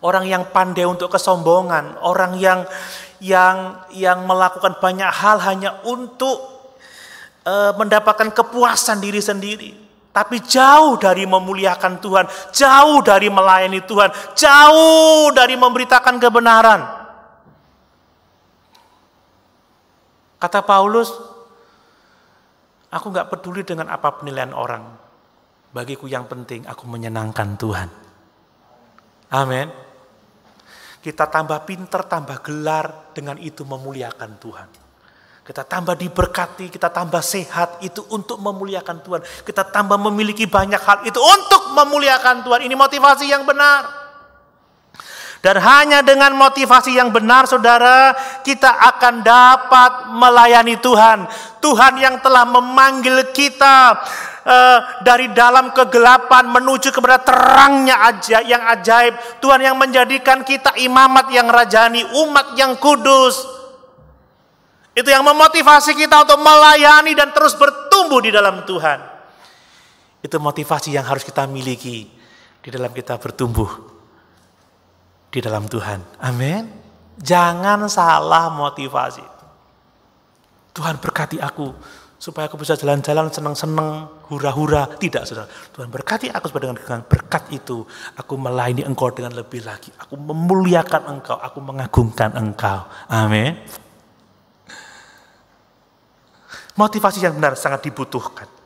Orang yang pandai untuk kesombongan, orang yang yang yang melakukan banyak hal hanya untuk e, mendapatkan kepuasan diri sendiri, tapi jauh dari memuliakan Tuhan, jauh dari melayani Tuhan, jauh dari memberitakan kebenaran. Kata Paulus, Aku nggak peduli dengan apa penilaian orang. Bagiku yang penting aku menyenangkan Tuhan. Amin. Kita tambah pinter, tambah gelar, dengan itu memuliakan Tuhan. Kita tambah diberkati, kita tambah sehat, itu untuk memuliakan Tuhan. Kita tambah memiliki banyak hal, itu untuk memuliakan Tuhan. Ini motivasi yang benar. Dan hanya dengan motivasi yang benar saudara, kita akan dapat melayani Tuhan. Tuhan yang telah memanggil kita uh, dari dalam kegelapan menuju kepada terangnya aja yang ajaib. Tuhan yang menjadikan kita imamat yang rajani, umat yang kudus. Itu yang memotivasi kita untuk melayani dan terus bertumbuh di dalam Tuhan. Itu motivasi yang harus kita miliki di dalam kita bertumbuh di dalam Tuhan. Amin. Jangan salah motivasi. Tuhan berkati aku supaya aku bisa jalan-jalan senang-senang, hura-hura. Tidak, saudara. Tuhan berkati aku supaya dengan berkat itu aku melayani engkau dengan lebih lagi. Aku memuliakan engkau, aku mengagungkan engkau. Amin. Motivasi yang benar sangat dibutuhkan.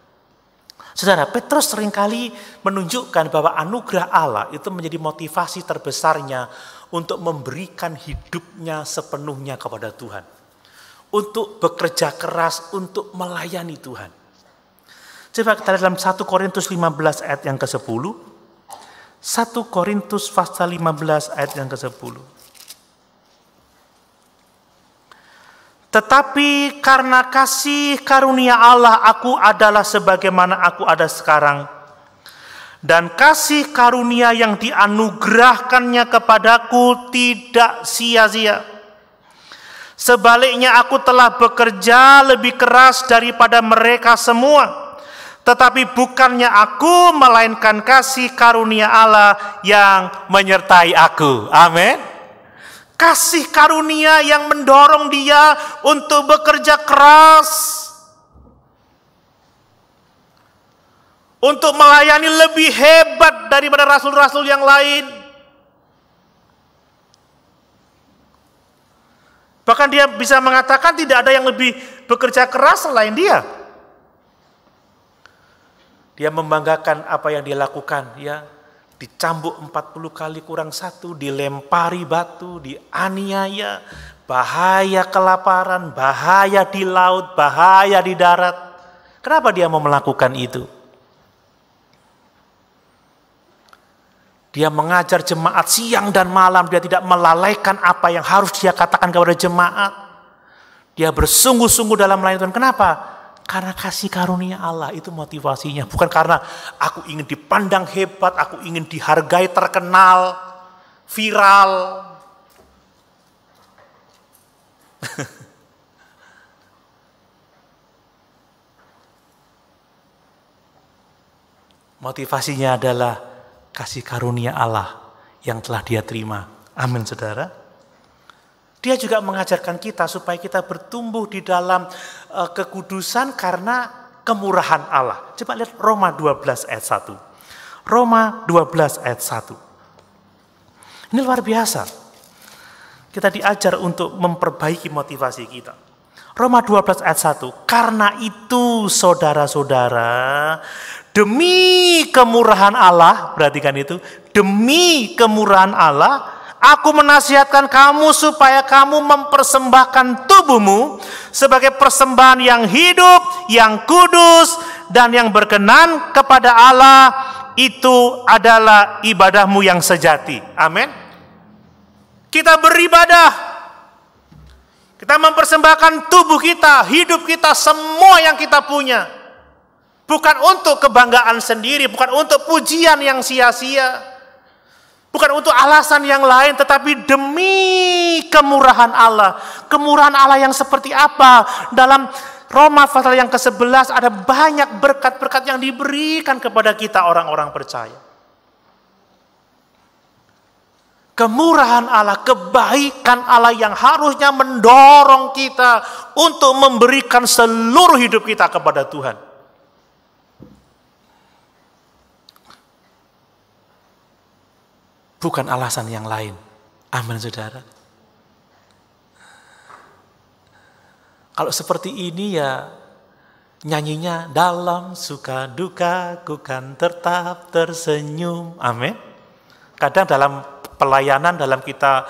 Saudara, Petrus sering kali menunjukkan bahwa anugerah Allah itu menjadi motivasi terbesarnya untuk memberikan hidupnya sepenuhnya kepada Tuhan. Untuk bekerja keras, untuk melayani Tuhan. Coba kita lihat dalam 1 Korintus 15 ayat yang ke-10. 1 Korintus pasal 15 ayat yang ke-10. Tetapi karena kasih karunia Allah aku adalah sebagaimana aku ada sekarang. Dan kasih karunia yang dianugerahkannya kepadaku tidak sia-sia. Sebaliknya aku telah bekerja lebih keras daripada mereka semua. Tetapi bukannya aku, melainkan kasih karunia Allah yang menyertai aku. Amin kasih karunia yang mendorong dia untuk bekerja keras, untuk melayani lebih hebat daripada rasul-rasul yang lain. Bahkan dia bisa mengatakan tidak ada yang lebih bekerja keras selain dia. Dia membanggakan apa yang dia lakukan, ya dicambuk 40 kali kurang satu, dilempari batu, dianiaya, bahaya kelaparan, bahaya di laut, bahaya di darat. Kenapa dia mau melakukan itu? Dia mengajar jemaat siang dan malam, dia tidak melalaikan apa yang harus dia katakan kepada jemaat. Dia bersungguh-sungguh dalam melayani Tuhan. Kenapa? Karena kasih karunia Allah itu motivasinya. Bukan karena aku ingin dipandang hebat, aku ingin dihargai, terkenal, viral. Motivasinya adalah kasih karunia Allah yang telah dia terima. Amin saudara. Dia juga mengajarkan kita supaya kita bertumbuh di dalam uh, kekudusan karena kemurahan Allah. Coba lihat Roma 12 ayat 1. Roma 12 ayat 1. Ini luar biasa. Kita diajar untuk memperbaiki motivasi kita. Roma 12 ayat 1. Karena itu saudara-saudara, demi kemurahan Allah, perhatikan itu, demi kemurahan Allah, Aku menasihatkan kamu supaya kamu mempersembahkan tubuhmu sebagai persembahan yang hidup, yang kudus, dan yang berkenan kepada Allah. Itu adalah ibadahmu yang sejati. Amin. Kita beribadah. Kita mempersembahkan tubuh kita, hidup kita, semua yang kita punya. Bukan untuk kebanggaan sendiri, bukan untuk pujian yang sia-sia Bukan untuk alasan yang lain, tetapi demi kemurahan Allah. Kemurahan Allah yang seperti apa? Dalam Roma pasal yang ke-11 ada banyak berkat-berkat yang diberikan kepada kita orang-orang percaya. Kemurahan Allah, kebaikan Allah yang harusnya mendorong kita untuk memberikan seluruh hidup kita kepada Tuhan. Bukan alasan yang lain. Amin saudara. Kalau seperti ini ya nyanyinya dalam suka duka ku kan tetap tersenyum. Amin. Kadang dalam pelayanan dalam kita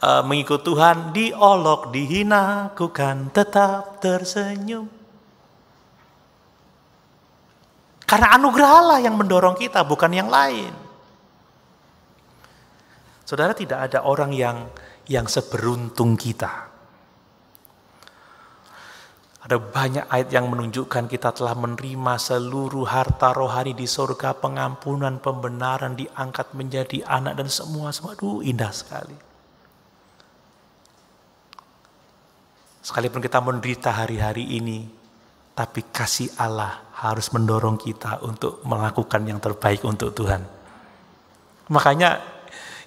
uh, mengikut Tuhan diolok dihina ku kan tetap tersenyum. Karena anugerah Allah yang mendorong kita bukan yang lain. Saudara tidak ada orang yang yang seberuntung kita. Ada banyak ayat yang menunjukkan kita telah menerima seluruh harta rohani di surga, pengampunan, pembenaran, diangkat menjadi anak dan semua semua. Aduh, indah sekali. Sekalipun kita menderita hari-hari ini, tapi kasih Allah harus mendorong kita untuk melakukan yang terbaik untuk Tuhan. Makanya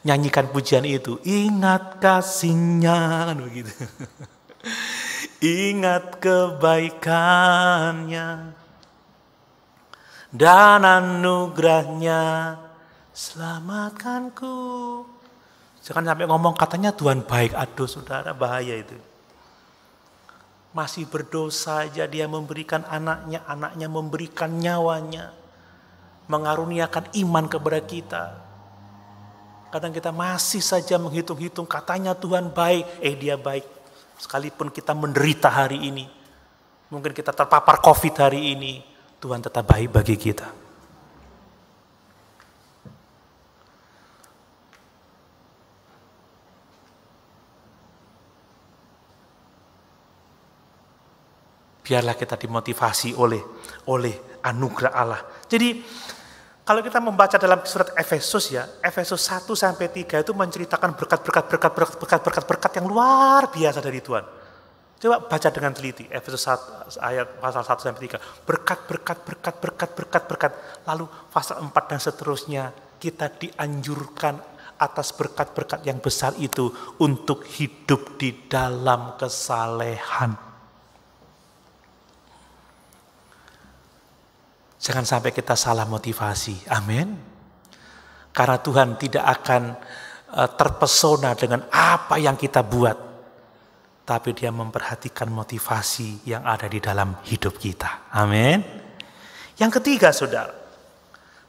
nyanyikan pujian itu. Ingat kasihnya, kan begitu. Ingat kebaikannya dan anugerahnya selamatkanku. Jangan sampai ngomong katanya Tuhan baik, aduh saudara bahaya itu. Masih berdosa aja dia memberikan anaknya, anaknya memberikan nyawanya. Mengaruniakan iman kepada kita. Kadang kita masih saja menghitung-hitung katanya Tuhan baik, eh dia baik. Sekalipun kita menderita hari ini, mungkin kita terpapar COVID hari ini, Tuhan tetap baik bagi kita. Biarlah kita dimotivasi oleh oleh anugerah Allah. Jadi kalau kita membaca dalam surat Efesus ya, Efesus 1 sampai 3 itu menceritakan berkat-berkat berkat-berkat berkat-berkat berkat yang luar biasa dari Tuhan. Coba baca dengan teliti Efesus 1 ayat pasal 1 sampai 3. Berkat berkat berkat berkat berkat berkat. Lalu pasal 4 dan seterusnya kita dianjurkan atas berkat-berkat yang besar itu untuk hidup di dalam kesalehan. Jangan sampai kita salah motivasi. Amin. Karena Tuhan tidak akan eh, terpesona dengan apa yang kita buat. Tapi dia memperhatikan motivasi yang ada di dalam hidup kita. Amin. Yang ketiga saudara.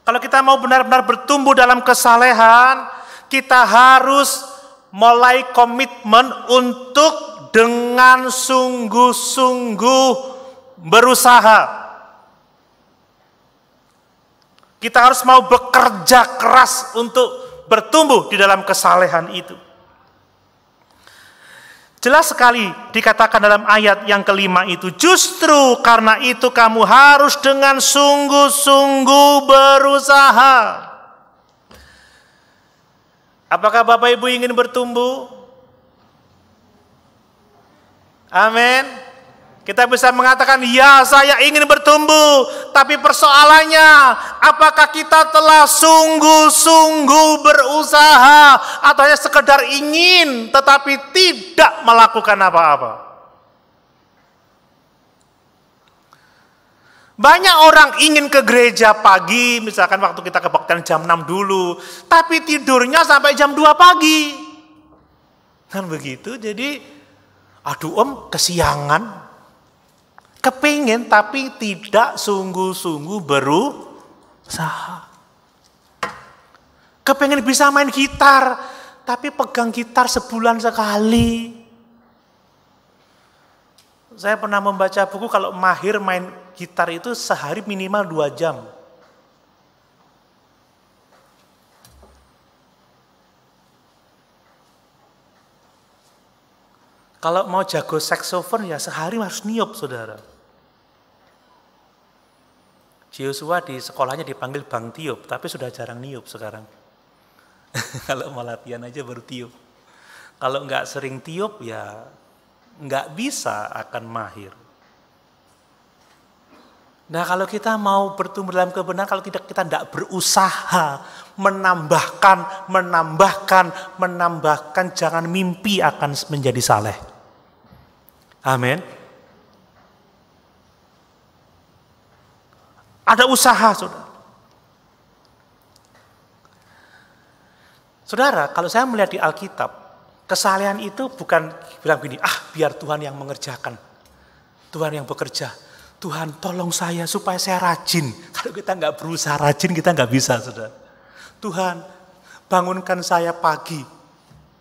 Kalau kita mau benar-benar bertumbuh dalam kesalehan, kita harus mulai komitmen untuk dengan sungguh-sungguh berusaha Kita harus mau bekerja keras untuk bertumbuh di dalam kesalehan itu. Jelas sekali dikatakan dalam ayat yang kelima itu, justru karena itu kamu harus dengan sungguh-sungguh berusaha. Apakah Bapak Ibu ingin bertumbuh? Amin. Kita bisa mengatakan, ya saya ingin bertumbuh. Tapi persoalannya, apakah kita telah sungguh-sungguh berusaha. Atau hanya sekedar ingin, tetapi tidak melakukan apa-apa. Banyak orang ingin ke gereja pagi, misalkan waktu kita kebaktian jam 6 dulu. Tapi tidurnya sampai jam 2 pagi. Kan begitu, jadi aduh om kesiangan, Kepingin tapi tidak sungguh-sungguh berusaha. Kepingin bisa main gitar, tapi pegang gitar sebulan sekali. Saya pernah membaca buku kalau mahir main gitar itu sehari minimal dua jam. Kalau mau jago saksofon ya sehari harus niup saudara. Joshua di sekolahnya dipanggil Bang Tiup, tapi sudah jarang niup sekarang. Kalau mau latihan aja baru tiup. Kalau nggak sering tiup ya nggak bisa akan mahir. Nah kalau kita mau bertumbuh dalam kebenaran, kalau tidak kita tidak berusaha menambahkan, menambahkan, menambahkan, jangan mimpi akan menjadi saleh. Amin. Ada usaha, saudara. Saudara, kalau saya melihat di Alkitab, kesalehan itu bukan bilang gini, ah biar Tuhan yang mengerjakan. Tuhan yang bekerja. Tuhan tolong saya supaya saya rajin. Kalau kita nggak berusaha rajin, kita nggak bisa, saudara. Tuhan, bangunkan saya pagi.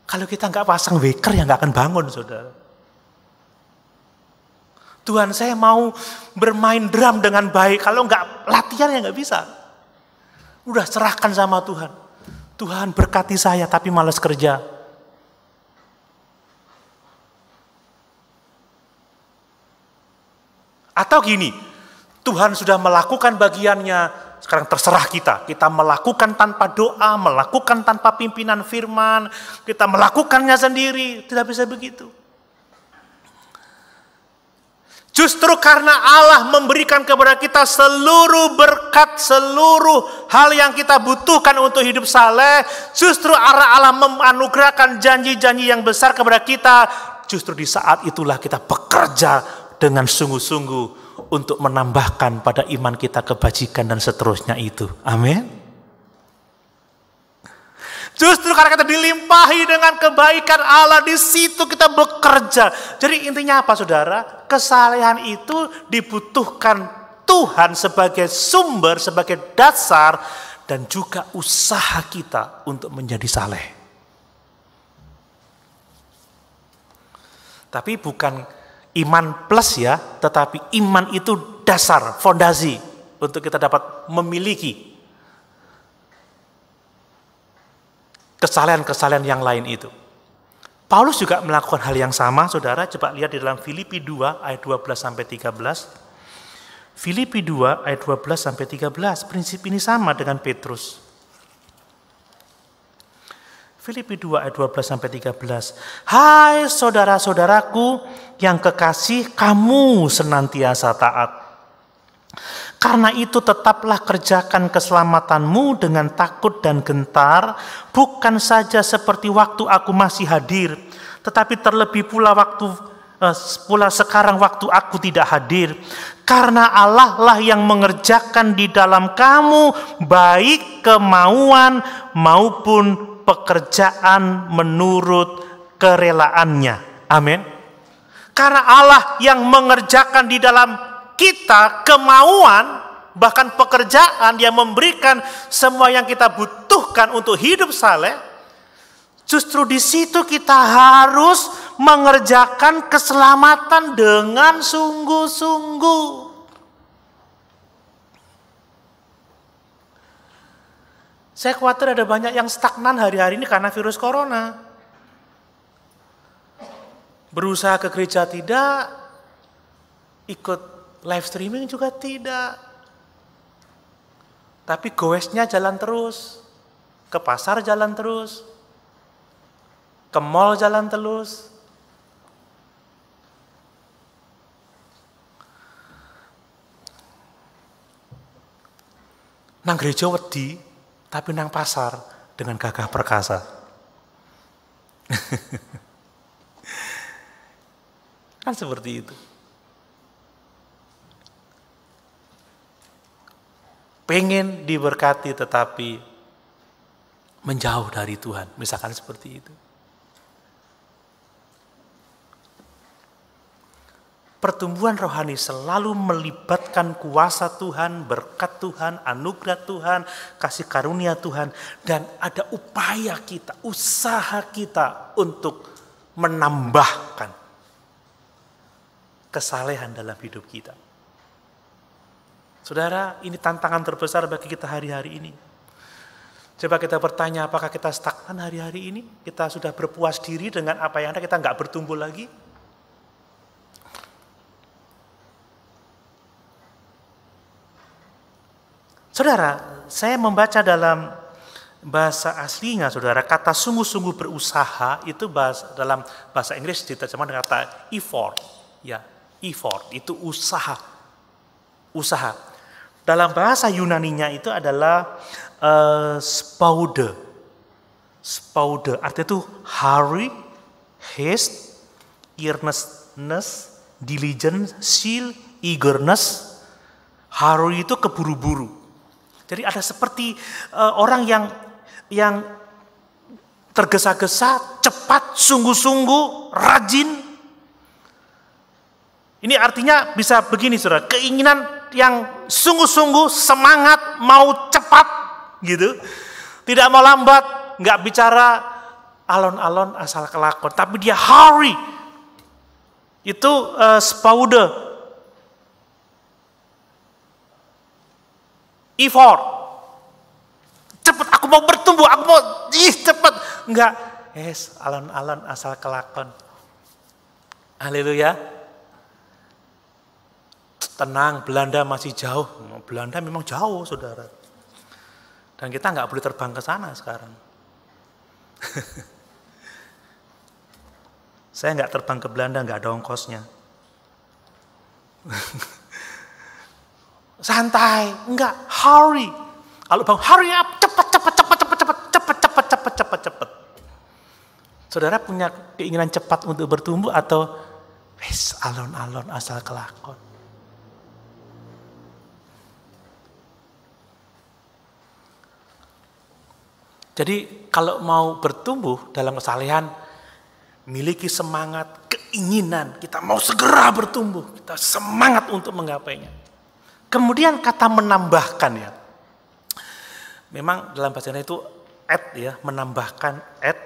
Kalau kita nggak pasang waker, ya nggak akan bangun, saudara. Tuhan saya mau bermain drum dengan baik. Kalau enggak latihan ya enggak bisa. Udah serahkan sama Tuhan. Tuhan berkati saya tapi malas kerja. Atau gini, Tuhan sudah melakukan bagiannya, sekarang terserah kita. Kita melakukan tanpa doa, melakukan tanpa pimpinan firman, kita melakukannya sendiri. Tidak bisa begitu. Justru karena Allah memberikan kepada kita seluruh berkat, seluruh hal yang kita butuhkan untuk hidup saleh, justru arah Allah menganugerahkan janji-janji yang besar kepada kita. Justru di saat itulah kita bekerja dengan sungguh-sungguh untuk menambahkan pada iman kita kebajikan dan seterusnya itu. Amin. Justru karena kita dilimpahi dengan kebaikan Allah, di situ kita bekerja. Jadi intinya apa saudara? Kesalehan itu dibutuhkan Tuhan sebagai sumber, sebagai dasar, dan juga usaha kita untuk menjadi saleh. Tapi bukan iman plus ya, tetapi iman itu dasar, fondasi untuk kita dapat memiliki kesalahan-kesalahan yang lain itu. Paulus juga melakukan hal yang sama, saudara. Coba lihat di dalam Filipi 2 ayat 12 sampai 13. Filipi 2 ayat 12 sampai 13. Prinsip ini sama dengan Petrus. Filipi 2 ayat 12 sampai 13. Hai saudara-saudaraku yang kekasih, kamu senantiasa taat. Karena itu tetaplah kerjakan keselamatanmu dengan takut dan gentar, bukan saja seperti waktu aku masih hadir, tetapi terlebih pula waktu uh, pula sekarang waktu aku tidak hadir. Karena Allah lah yang mengerjakan di dalam kamu baik kemauan maupun pekerjaan menurut kerelaannya. Amin. Karena Allah yang mengerjakan di dalam kita kemauan bahkan pekerjaan yang memberikan semua yang kita butuhkan untuk hidup saleh justru di situ kita harus mengerjakan keselamatan dengan sungguh-sungguh Saya khawatir ada banyak yang stagnan hari-hari ini karena virus corona. Berusaha ke gereja tidak, ikut Live streaming juga tidak. Tapi goesnya jalan terus. Ke pasar jalan terus. Ke mall jalan terus. Nang gereja wedi, tapi nang pasar dengan gagah perkasa. kan seperti itu. Pengen diberkati tetapi menjauh dari Tuhan. Misalkan seperti itu. Pertumbuhan rohani selalu melibatkan kuasa Tuhan, berkat Tuhan, anugerah Tuhan, kasih karunia Tuhan, dan ada upaya kita, usaha kita untuk menambahkan kesalehan dalam hidup kita. Saudara, ini tantangan terbesar bagi kita hari-hari ini. Coba kita bertanya apakah kita stagnan hari-hari ini? Kita sudah berpuas diri dengan apa yang ada, kita nggak bertumbuh lagi? Saudara, saya membaca dalam bahasa aslinya, saudara, kata sungguh-sungguh berusaha itu bahasa, dalam bahasa Inggris diterjemahkan dengan kata effort, ya, effort itu usaha, usaha. Dalam bahasa Yunaninya itu adalah uh, spaude. Spaude artinya itu hurry, haste, earnestness, diligence, seal, eagerness. Hurry itu keburu-buru. Jadi ada seperti uh, orang yang yang tergesa-gesa, cepat, sungguh-sungguh, rajin. Ini artinya bisa begini saudara, keinginan yang sungguh-sungguh semangat mau cepat gitu. Tidak mau lambat, nggak bicara alon-alon asal kelakon, tapi dia hurry. Itu uh, spaude. Effort. Cepat, aku mau bertumbuh, aku mau, ih cepat. Enggak, yes, alon-alon asal kelakon. Haleluya. Tenang, Belanda masih jauh. Belanda memang jauh, saudara. Dan kita nggak boleh terbang ke sana sekarang. Saya nggak terbang ke Belanda, nggak ada ongkosnya. Santai, enggak, hurry. Kalau bang hurry up, cepat, cepat, cepat, cepat, cepat, cepat, cepat, cepat, cepat, cepat. Saudara punya keinginan cepat untuk bertumbuh atau wes alon-alon asal kelakon? Jadi kalau mau bertumbuh dalam kesalehan, miliki semangat, keinginan, kita mau segera bertumbuh, kita semangat untuk menggapainya. Kemudian kata menambahkan ya. Memang dalam bahasa itu add ya, menambahkan add.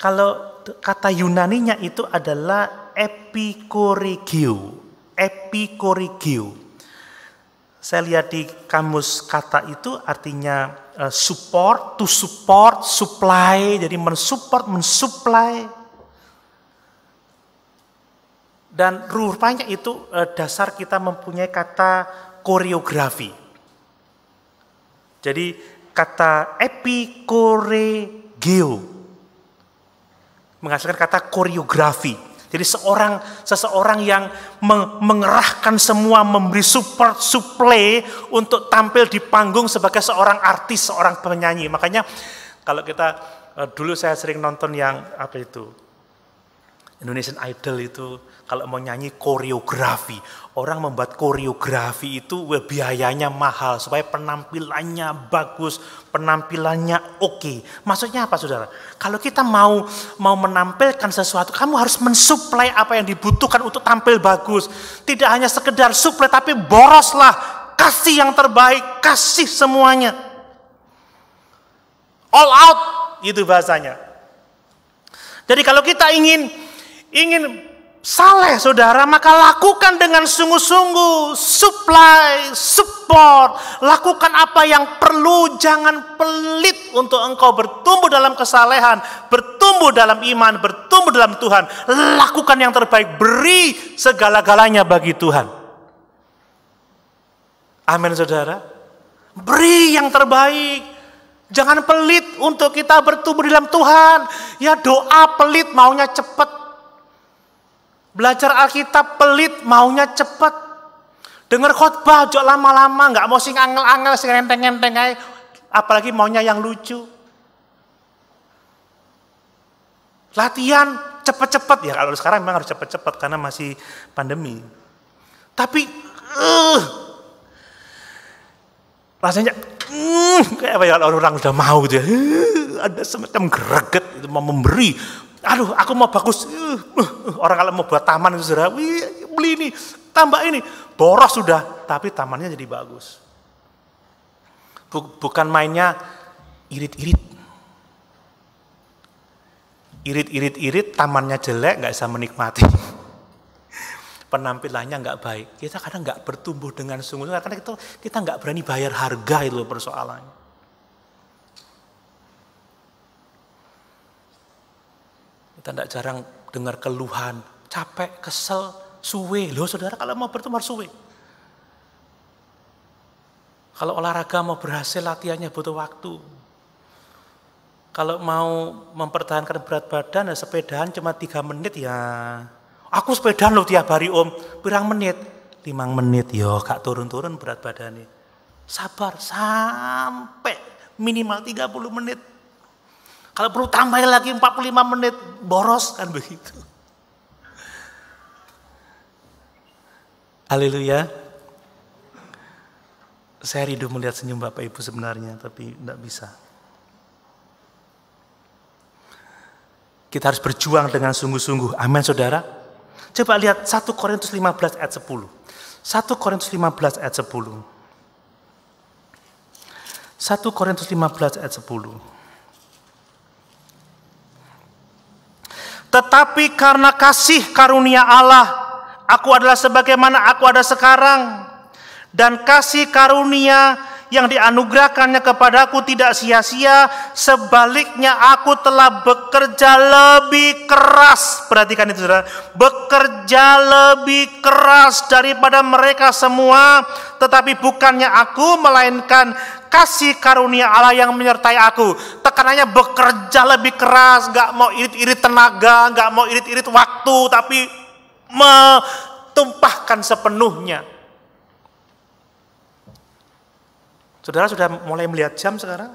Kalau kata Yunaninya itu adalah epikorigio. Epikorigio. Saya lihat di kamus kata itu artinya uh, support, to support, supply, jadi mensupport, mensupply. Dan rupanya itu uh, dasar kita mempunyai kata koreografi. Jadi kata epikoregeo menghasilkan kata koreografi. Jadi seorang seseorang yang mengerahkan semua memberi support supply untuk tampil di panggung sebagai seorang artis, seorang penyanyi. Makanya kalau kita eh, dulu saya sering nonton yang apa itu Indonesian Idol itu kalau mau nyanyi koreografi. Orang membuat koreografi itu biayanya mahal supaya penampilannya bagus, penampilannya oke. Okay. Maksudnya apa saudara? Kalau kita mau mau menampilkan sesuatu, kamu harus mensuplai apa yang dibutuhkan untuk tampil bagus. Tidak hanya sekedar suplai tapi boroslah, kasih yang terbaik, kasih semuanya. All out itu bahasanya. Jadi kalau kita ingin ingin saleh saudara, maka lakukan dengan sungguh-sungguh, supply, support, lakukan apa yang perlu, jangan pelit untuk engkau bertumbuh dalam kesalehan, bertumbuh dalam iman, bertumbuh dalam Tuhan. Lakukan yang terbaik, beri segala-galanya bagi Tuhan. Amin saudara. Beri yang terbaik. Jangan pelit untuk kita bertumbuh dalam Tuhan. Ya doa pelit maunya cepat Belajar Alkitab pelit, maunya cepat. Dengar khotbah, jok lama-lama, nggak mau sing angel-angel, sing enteng-enteng aja. Apalagi maunya yang lucu. Latihan cepat-cepat ya kalau sekarang memang harus cepat-cepat karena masih pandemi. Tapi uh, rasanya uh, kayak apa ya orang udah mau gitu ya. Uh, ada semacam greget itu mau memberi, Aduh, aku mau bagus. Uh, uh, orang kalau mau buat taman itu saudara, beli ini, tambah ini. Boros sudah, tapi tamannya jadi bagus. Bukan mainnya irit-irit. Irit-irit-irit, tamannya jelek, nggak bisa menikmati. Penampilannya nggak baik. Kita kadang nggak bertumbuh dengan sungguh-sungguh, karena kita kita nggak berani bayar harga itu persoalannya. Kita tidak jarang dengar keluhan, capek, kesel, suwe. Loh saudara kalau mau bertumbuh harus suwe. Kalau olahraga mau berhasil latihannya butuh waktu. Kalau mau mempertahankan berat badan ya sepedaan cuma tiga menit ya. Aku sepedaan loh tiap hari om, berang menit? Limang menit yo gak turun-turun berat badannya. Sabar sampai minimal 30 menit. Kalau perlu tambahin lagi 45 menit, boros kan begitu. Haleluya. Saya rindu melihat senyum Bapak Ibu sebenarnya, tapi tidak bisa. Kita harus berjuang dengan sungguh-sungguh. Amin saudara. Coba lihat 1 Korintus 15 ayat 10. 1 Korintus 15 ayat 10. 1 Korintus 15 ayat 10. Tetapi karena kasih karunia Allah, aku adalah sebagaimana aku ada sekarang. Dan kasih karunia yang dianugerahkannya kepadaku tidak sia-sia. Sebaliknya aku telah bekerja lebih keras. Perhatikan itu saudara. Bekerja lebih keras daripada mereka semua. Tetapi bukannya aku melainkan kasih karunia Allah yang menyertai aku. Tekanannya bekerja lebih keras, gak mau irit-irit tenaga, gak mau irit-irit waktu, tapi me, tumpahkan sepenuhnya. Saudara sudah mulai melihat jam sekarang?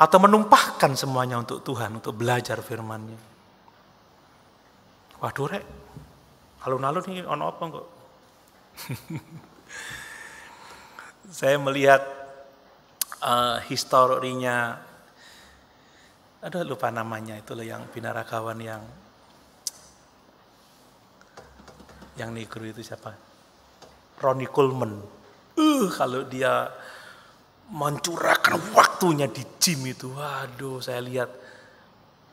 Atau menumpahkan semuanya untuk Tuhan, untuk belajar firman-Nya. Waduh rek, alun-alun ini on apa kok? Saya melihat uh, historinya, aduh lupa namanya itu loh yang binaragawan yang yang negro itu siapa? Ronnie Coleman. Uh, kalau dia mencurahkan waktunya di gym itu, waduh saya lihat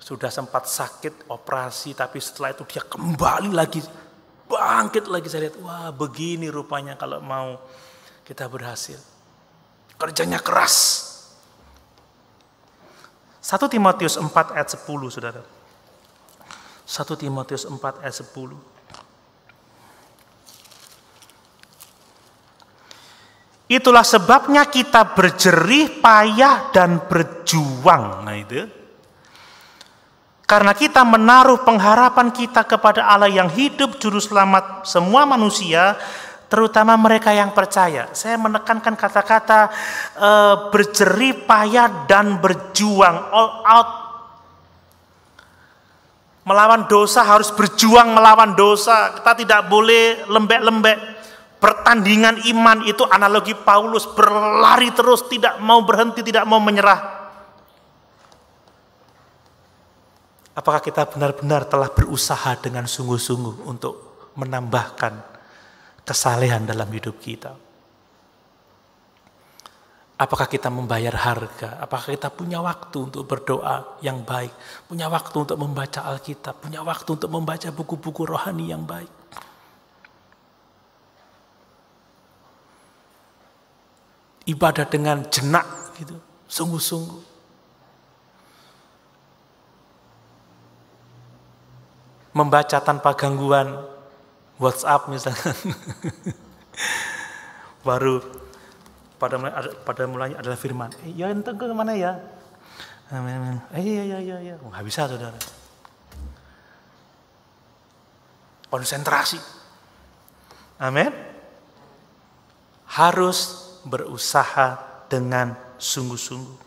sudah sempat sakit operasi tapi setelah itu dia kembali lagi bangkit lagi. Saya lihat wah begini rupanya kalau mau kita berhasil. Kerjanya keras. 1 Timotius 4 ayat 10 saudara. 1 Timotius 4 ayat 10 Itulah sebabnya kita berjerih, payah, dan berjuang. Nah itu. Karena kita menaruh pengharapan kita kepada Allah yang hidup, juru selamat semua manusia, terutama mereka yang percaya. Saya menekankan kata-kata e, berjerih, payah, dan berjuang, all out. Melawan dosa harus berjuang melawan dosa. Kita tidak boleh lembek-lembek Pertandingan iman itu analogi Paulus berlari terus, tidak mau berhenti, tidak mau menyerah. Apakah kita benar-benar telah berusaha dengan sungguh-sungguh untuk menambahkan kesalehan dalam hidup kita? Apakah kita membayar harga? Apakah kita punya waktu untuk berdoa yang baik? Punya waktu untuk membaca Alkitab? Punya waktu untuk membaca buku-buku rohani yang baik? Ibadah dengan jenak gitu, sungguh-sungguh. Membaca tanpa gangguan WhatsApp misalnya. Baru pada mulai pada mulanya adalah firman. Eh, ya ente ke mana ya? Eh iya iya iya iya. Enggak bisa Saudara. Konsentrasi. Amin. Harus berusaha dengan sungguh-sungguh.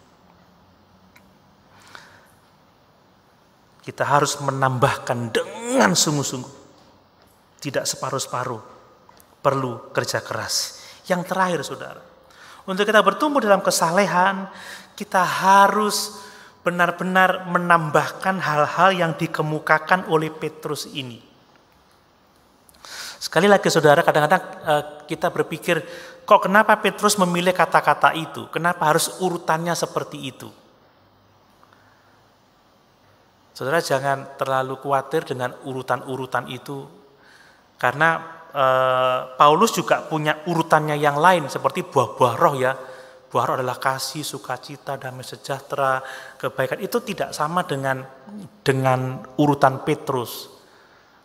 Kita harus menambahkan dengan sungguh-sungguh. Tidak separuh-separuh. Perlu kerja keras. Yang terakhir saudara. Untuk kita bertumbuh dalam kesalehan, kita harus benar-benar menambahkan hal-hal yang dikemukakan oleh Petrus ini. Sekali lagi saudara, kadang-kadang eh, kita berpikir Kok kenapa Petrus memilih kata-kata itu? Kenapa harus urutannya seperti itu? Saudara jangan terlalu khawatir dengan urutan-urutan itu karena e, Paulus juga punya urutannya yang lain seperti buah-buah roh ya. Buah roh adalah kasih, sukacita, damai sejahtera, kebaikan. Itu tidak sama dengan dengan urutan Petrus.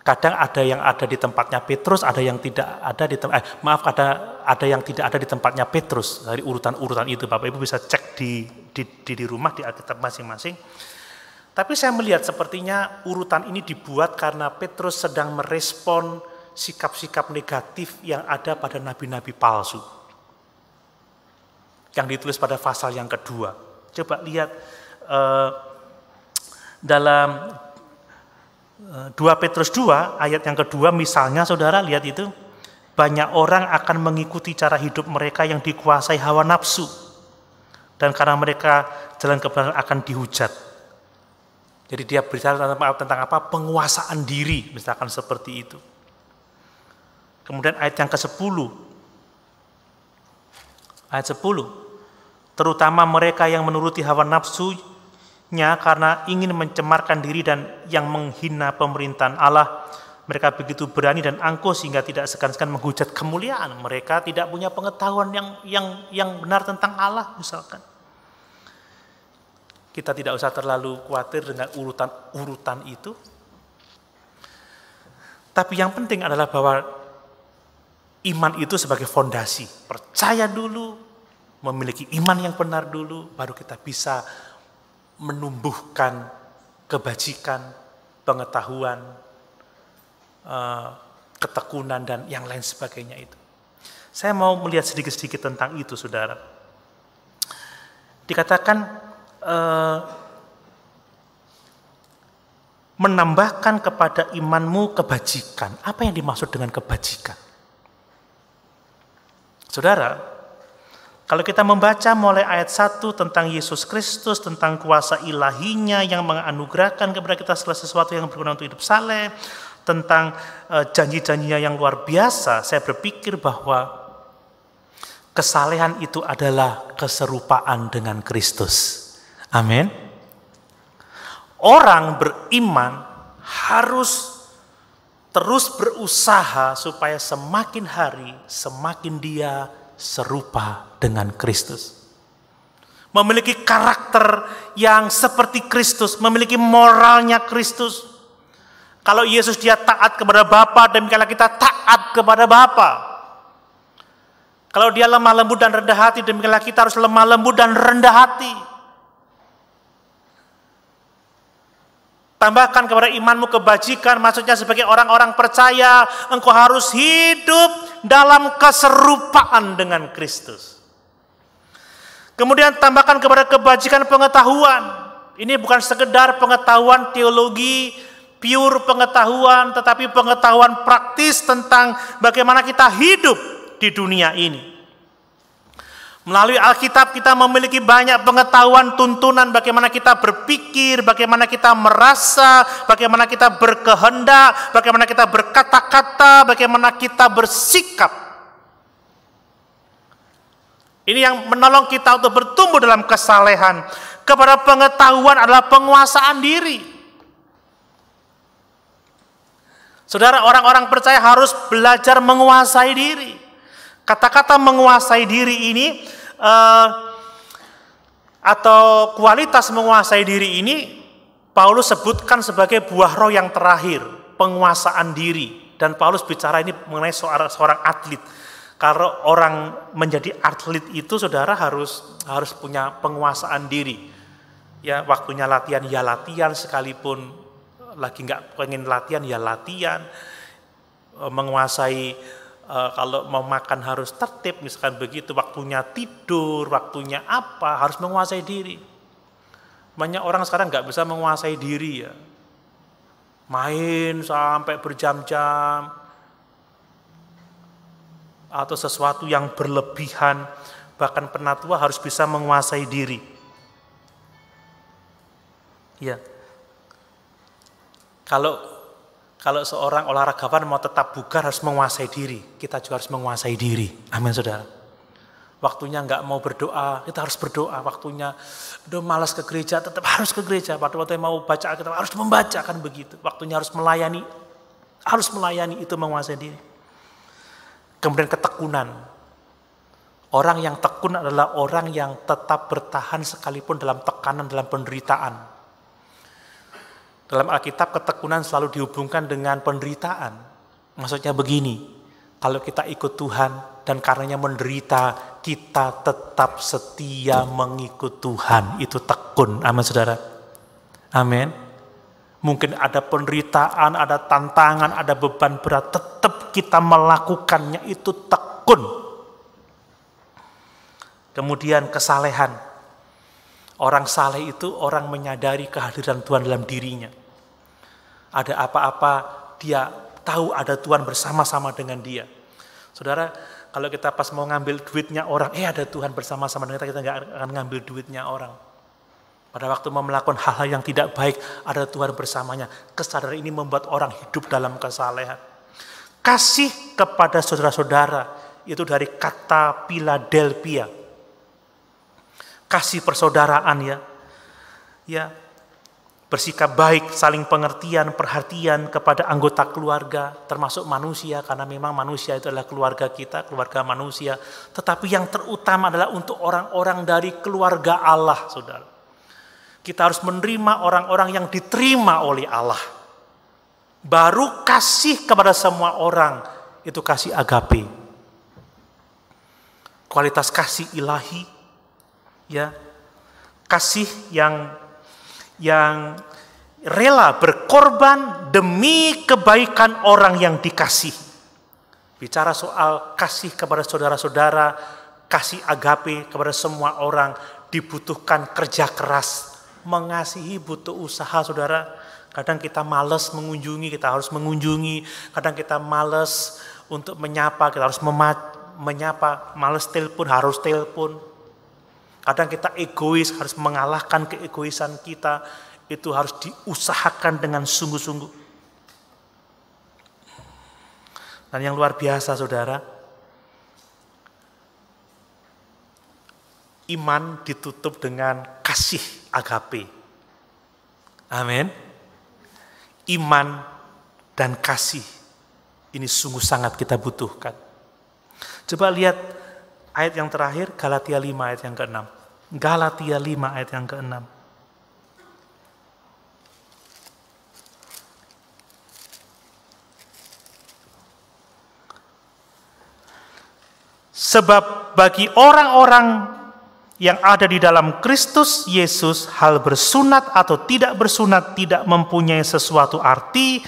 Kadang ada yang ada di tempatnya Petrus, ada yang tidak ada di tempat, eh, maaf ada ada yang tidak ada di tempatnya Petrus dari urutan-urutan itu. Bapak Ibu bisa cek di di di, di rumah di Alkitab masing-masing. Tapi saya melihat sepertinya urutan ini dibuat karena Petrus sedang merespon sikap-sikap negatif yang ada pada nabi-nabi palsu. Yang ditulis pada pasal yang kedua. Coba lihat eh, dalam 2 Petrus 2 ayat yang kedua misalnya saudara lihat itu banyak orang akan mengikuti cara hidup mereka yang dikuasai hawa nafsu dan karena mereka jalan kebenaran akan dihujat. Jadi dia berbicara tentang, tentang apa? Penguasaan diri, misalkan seperti itu. Kemudian ayat yang ke-10. Ayat 10. Terutama mereka yang menuruti hawa nafsu nya karena ingin mencemarkan diri dan yang menghina pemerintahan Allah. Mereka begitu berani dan angkuh sehingga tidak segan-segan menghujat kemuliaan. Mereka tidak punya pengetahuan yang yang yang benar tentang Allah misalkan. Kita tidak usah terlalu khawatir dengan urutan-urutan itu. Tapi yang penting adalah bahwa iman itu sebagai fondasi. Percaya dulu, memiliki iman yang benar dulu, baru kita bisa menumbuhkan kebajikan, pengetahuan, uh, ketekunan dan yang lain sebagainya itu. Saya mau melihat sedikit-sedikit tentang itu, saudara. Dikatakan uh, menambahkan kepada imanmu kebajikan. Apa yang dimaksud dengan kebajikan? Saudara, kalau kita membaca mulai ayat 1 tentang Yesus Kristus, tentang kuasa ilahinya yang menganugerahkan kepada kita segala sesuatu yang berguna untuk hidup saleh, tentang uh, janji-janjinya yang luar biasa, saya berpikir bahwa kesalehan itu adalah keserupaan dengan Kristus. Amin. Orang beriman harus terus berusaha supaya semakin hari semakin dia serupa dengan Kristus. Memiliki karakter yang seperti Kristus, memiliki moralnya Kristus. Kalau Yesus dia taat kepada Bapa, demikianlah kita taat kepada Bapa. Kalau dia lemah lembut dan rendah hati, demikianlah kita harus lemah lembut dan rendah hati. Tambahkan kepada imanmu kebajikan, maksudnya sebagai orang-orang percaya, engkau harus hidup dalam keserupaan dengan Kristus. Kemudian tambahkan kepada kebajikan pengetahuan. Ini bukan sekedar pengetahuan teologi, pure pengetahuan, tetapi pengetahuan praktis tentang bagaimana kita hidup di dunia ini. Melalui Alkitab kita memiliki banyak pengetahuan tuntunan bagaimana kita berpikir, bagaimana kita merasa, bagaimana kita berkehendak, bagaimana kita berkata-kata, bagaimana kita bersikap. Ini yang menolong kita untuk bertumbuh dalam kesalehan. Kepada pengetahuan adalah penguasaan diri. Saudara, orang-orang percaya harus belajar menguasai diri. Kata-kata menguasai diri ini uh, atau kualitas menguasai diri ini Paulus sebutkan sebagai buah roh yang terakhir, penguasaan diri. Dan Paulus bicara ini mengenai seorang, seorang atlet. Kalau orang menjadi atlet itu saudara harus harus punya penguasaan diri. Ya waktunya latihan ya latihan sekalipun lagi nggak pengen latihan ya latihan menguasai uh, kalau mau makan harus tertib, misalkan begitu, waktunya tidur, waktunya apa, harus menguasai diri. Banyak orang sekarang nggak bisa menguasai diri ya. Main sampai berjam-jam, atau sesuatu yang berlebihan, bahkan penatua harus bisa menguasai diri. Ya. Kalau kalau seorang olahragawan mau tetap bugar harus menguasai diri. Kita juga harus menguasai diri. Amin saudara. Waktunya nggak mau berdoa, kita harus berdoa. Waktunya udah malas ke gereja, tetap harus ke gereja. Waktu waktu mau baca kita harus membaca kan begitu. Waktunya harus melayani, harus melayani itu menguasai diri. Kemudian ketekunan. Orang yang tekun adalah orang yang tetap bertahan sekalipun dalam tekanan, dalam penderitaan. Dalam Alkitab ketekunan selalu dihubungkan dengan penderitaan. Maksudnya begini, kalau kita ikut Tuhan dan karenanya menderita, kita tetap setia mengikut Tuhan. Itu tekun, amin saudara. Amin. Mungkin ada penderitaan, ada tantangan, ada beban berat, tetap kita melakukannya itu tekun. Kemudian kesalehan. Orang saleh itu orang menyadari kehadiran Tuhan dalam dirinya ada apa-apa, dia tahu ada Tuhan bersama-sama dengan dia. Saudara, kalau kita pas mau ngambil duitnya orang, eh ada Tuhan bersama-sama dengan kita, kita nggak akan ngambil duitnya orang. Pada waktu mau melakukan hal-hal yang tidak baik, ada Tuhan bersamanya. Kesadaran ini membuat orang hidup dalam kesalehan. Kasih kepada saudara-saudara, itu dari kata Philadelphia. Kasih persaudaraan ya. Ya, bersikap baik, saling pengertian, perhatian kepada anggota keluarga, termasuk manusia, karena memang manusia itu adalah keluarga kita, keluarga manusia. Tetapi yang terutama adalah untuk orang-orang dari keluarga Allah, saudara. Kita harus menerima orang-orang yang diterima oleh Allah. Baru kasih kepada semua orang, itu kasih agape. Kualitas kasih ilahi, ya kasih yang yang rela berkorban demi kebaikan orang yang dikasih. Bicara soal kasih kepada saudara-saudara, kasih agape kepada semua orang, dibutuhkan kerja keras. Mengasihi butuh usaha saudara. Kadang kita males mengunjungi, kita harus mengunjungi. Kadang kita males untuk menyapa, kita harus menyapa. Males telepon, harus telepon. Kadang kita egois, harus mengalahkan keegoisan kita itu harus diusahakan dengan sungguh-sungguh. Dan yang luar biasa saudara, iman ditutup dengan kasih agape. Amin. Iman dan kasih ini sungguh sangat kita butuhkan. Coba lihat ayat yang terakhir, Galatia 5 ayat yang ke-6. Galatia 5 ayat yang ke-6. Sebab bagi orang-orang yang ada di dalam Kristus Yesus, hal bersunat atau tidak bersunat tidak mempunyai sesuatu arti,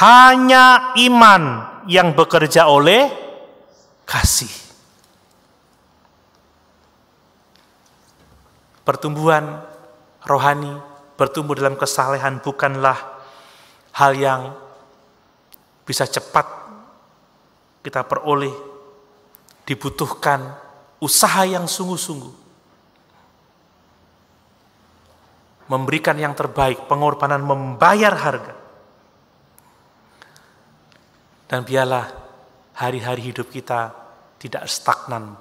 hanya iman yang bekerja oleh kasih. Pertumbuhan rohani, bertumbuh dalam kesalehan bukanlah hal yang bisa cepat kita peroleh dibutuhkan usaha yang sungguh-sungguh. Memberikan yang terbaik, pengorbanan membayar harga. Dan biarlah hari-hari hidup kita tidak stagnan,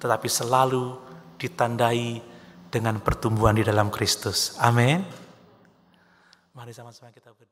tetapi selalu ditandai dengan pertumbuhan di dalam Kristus. Amin. Mari sama-sama kita berdiri.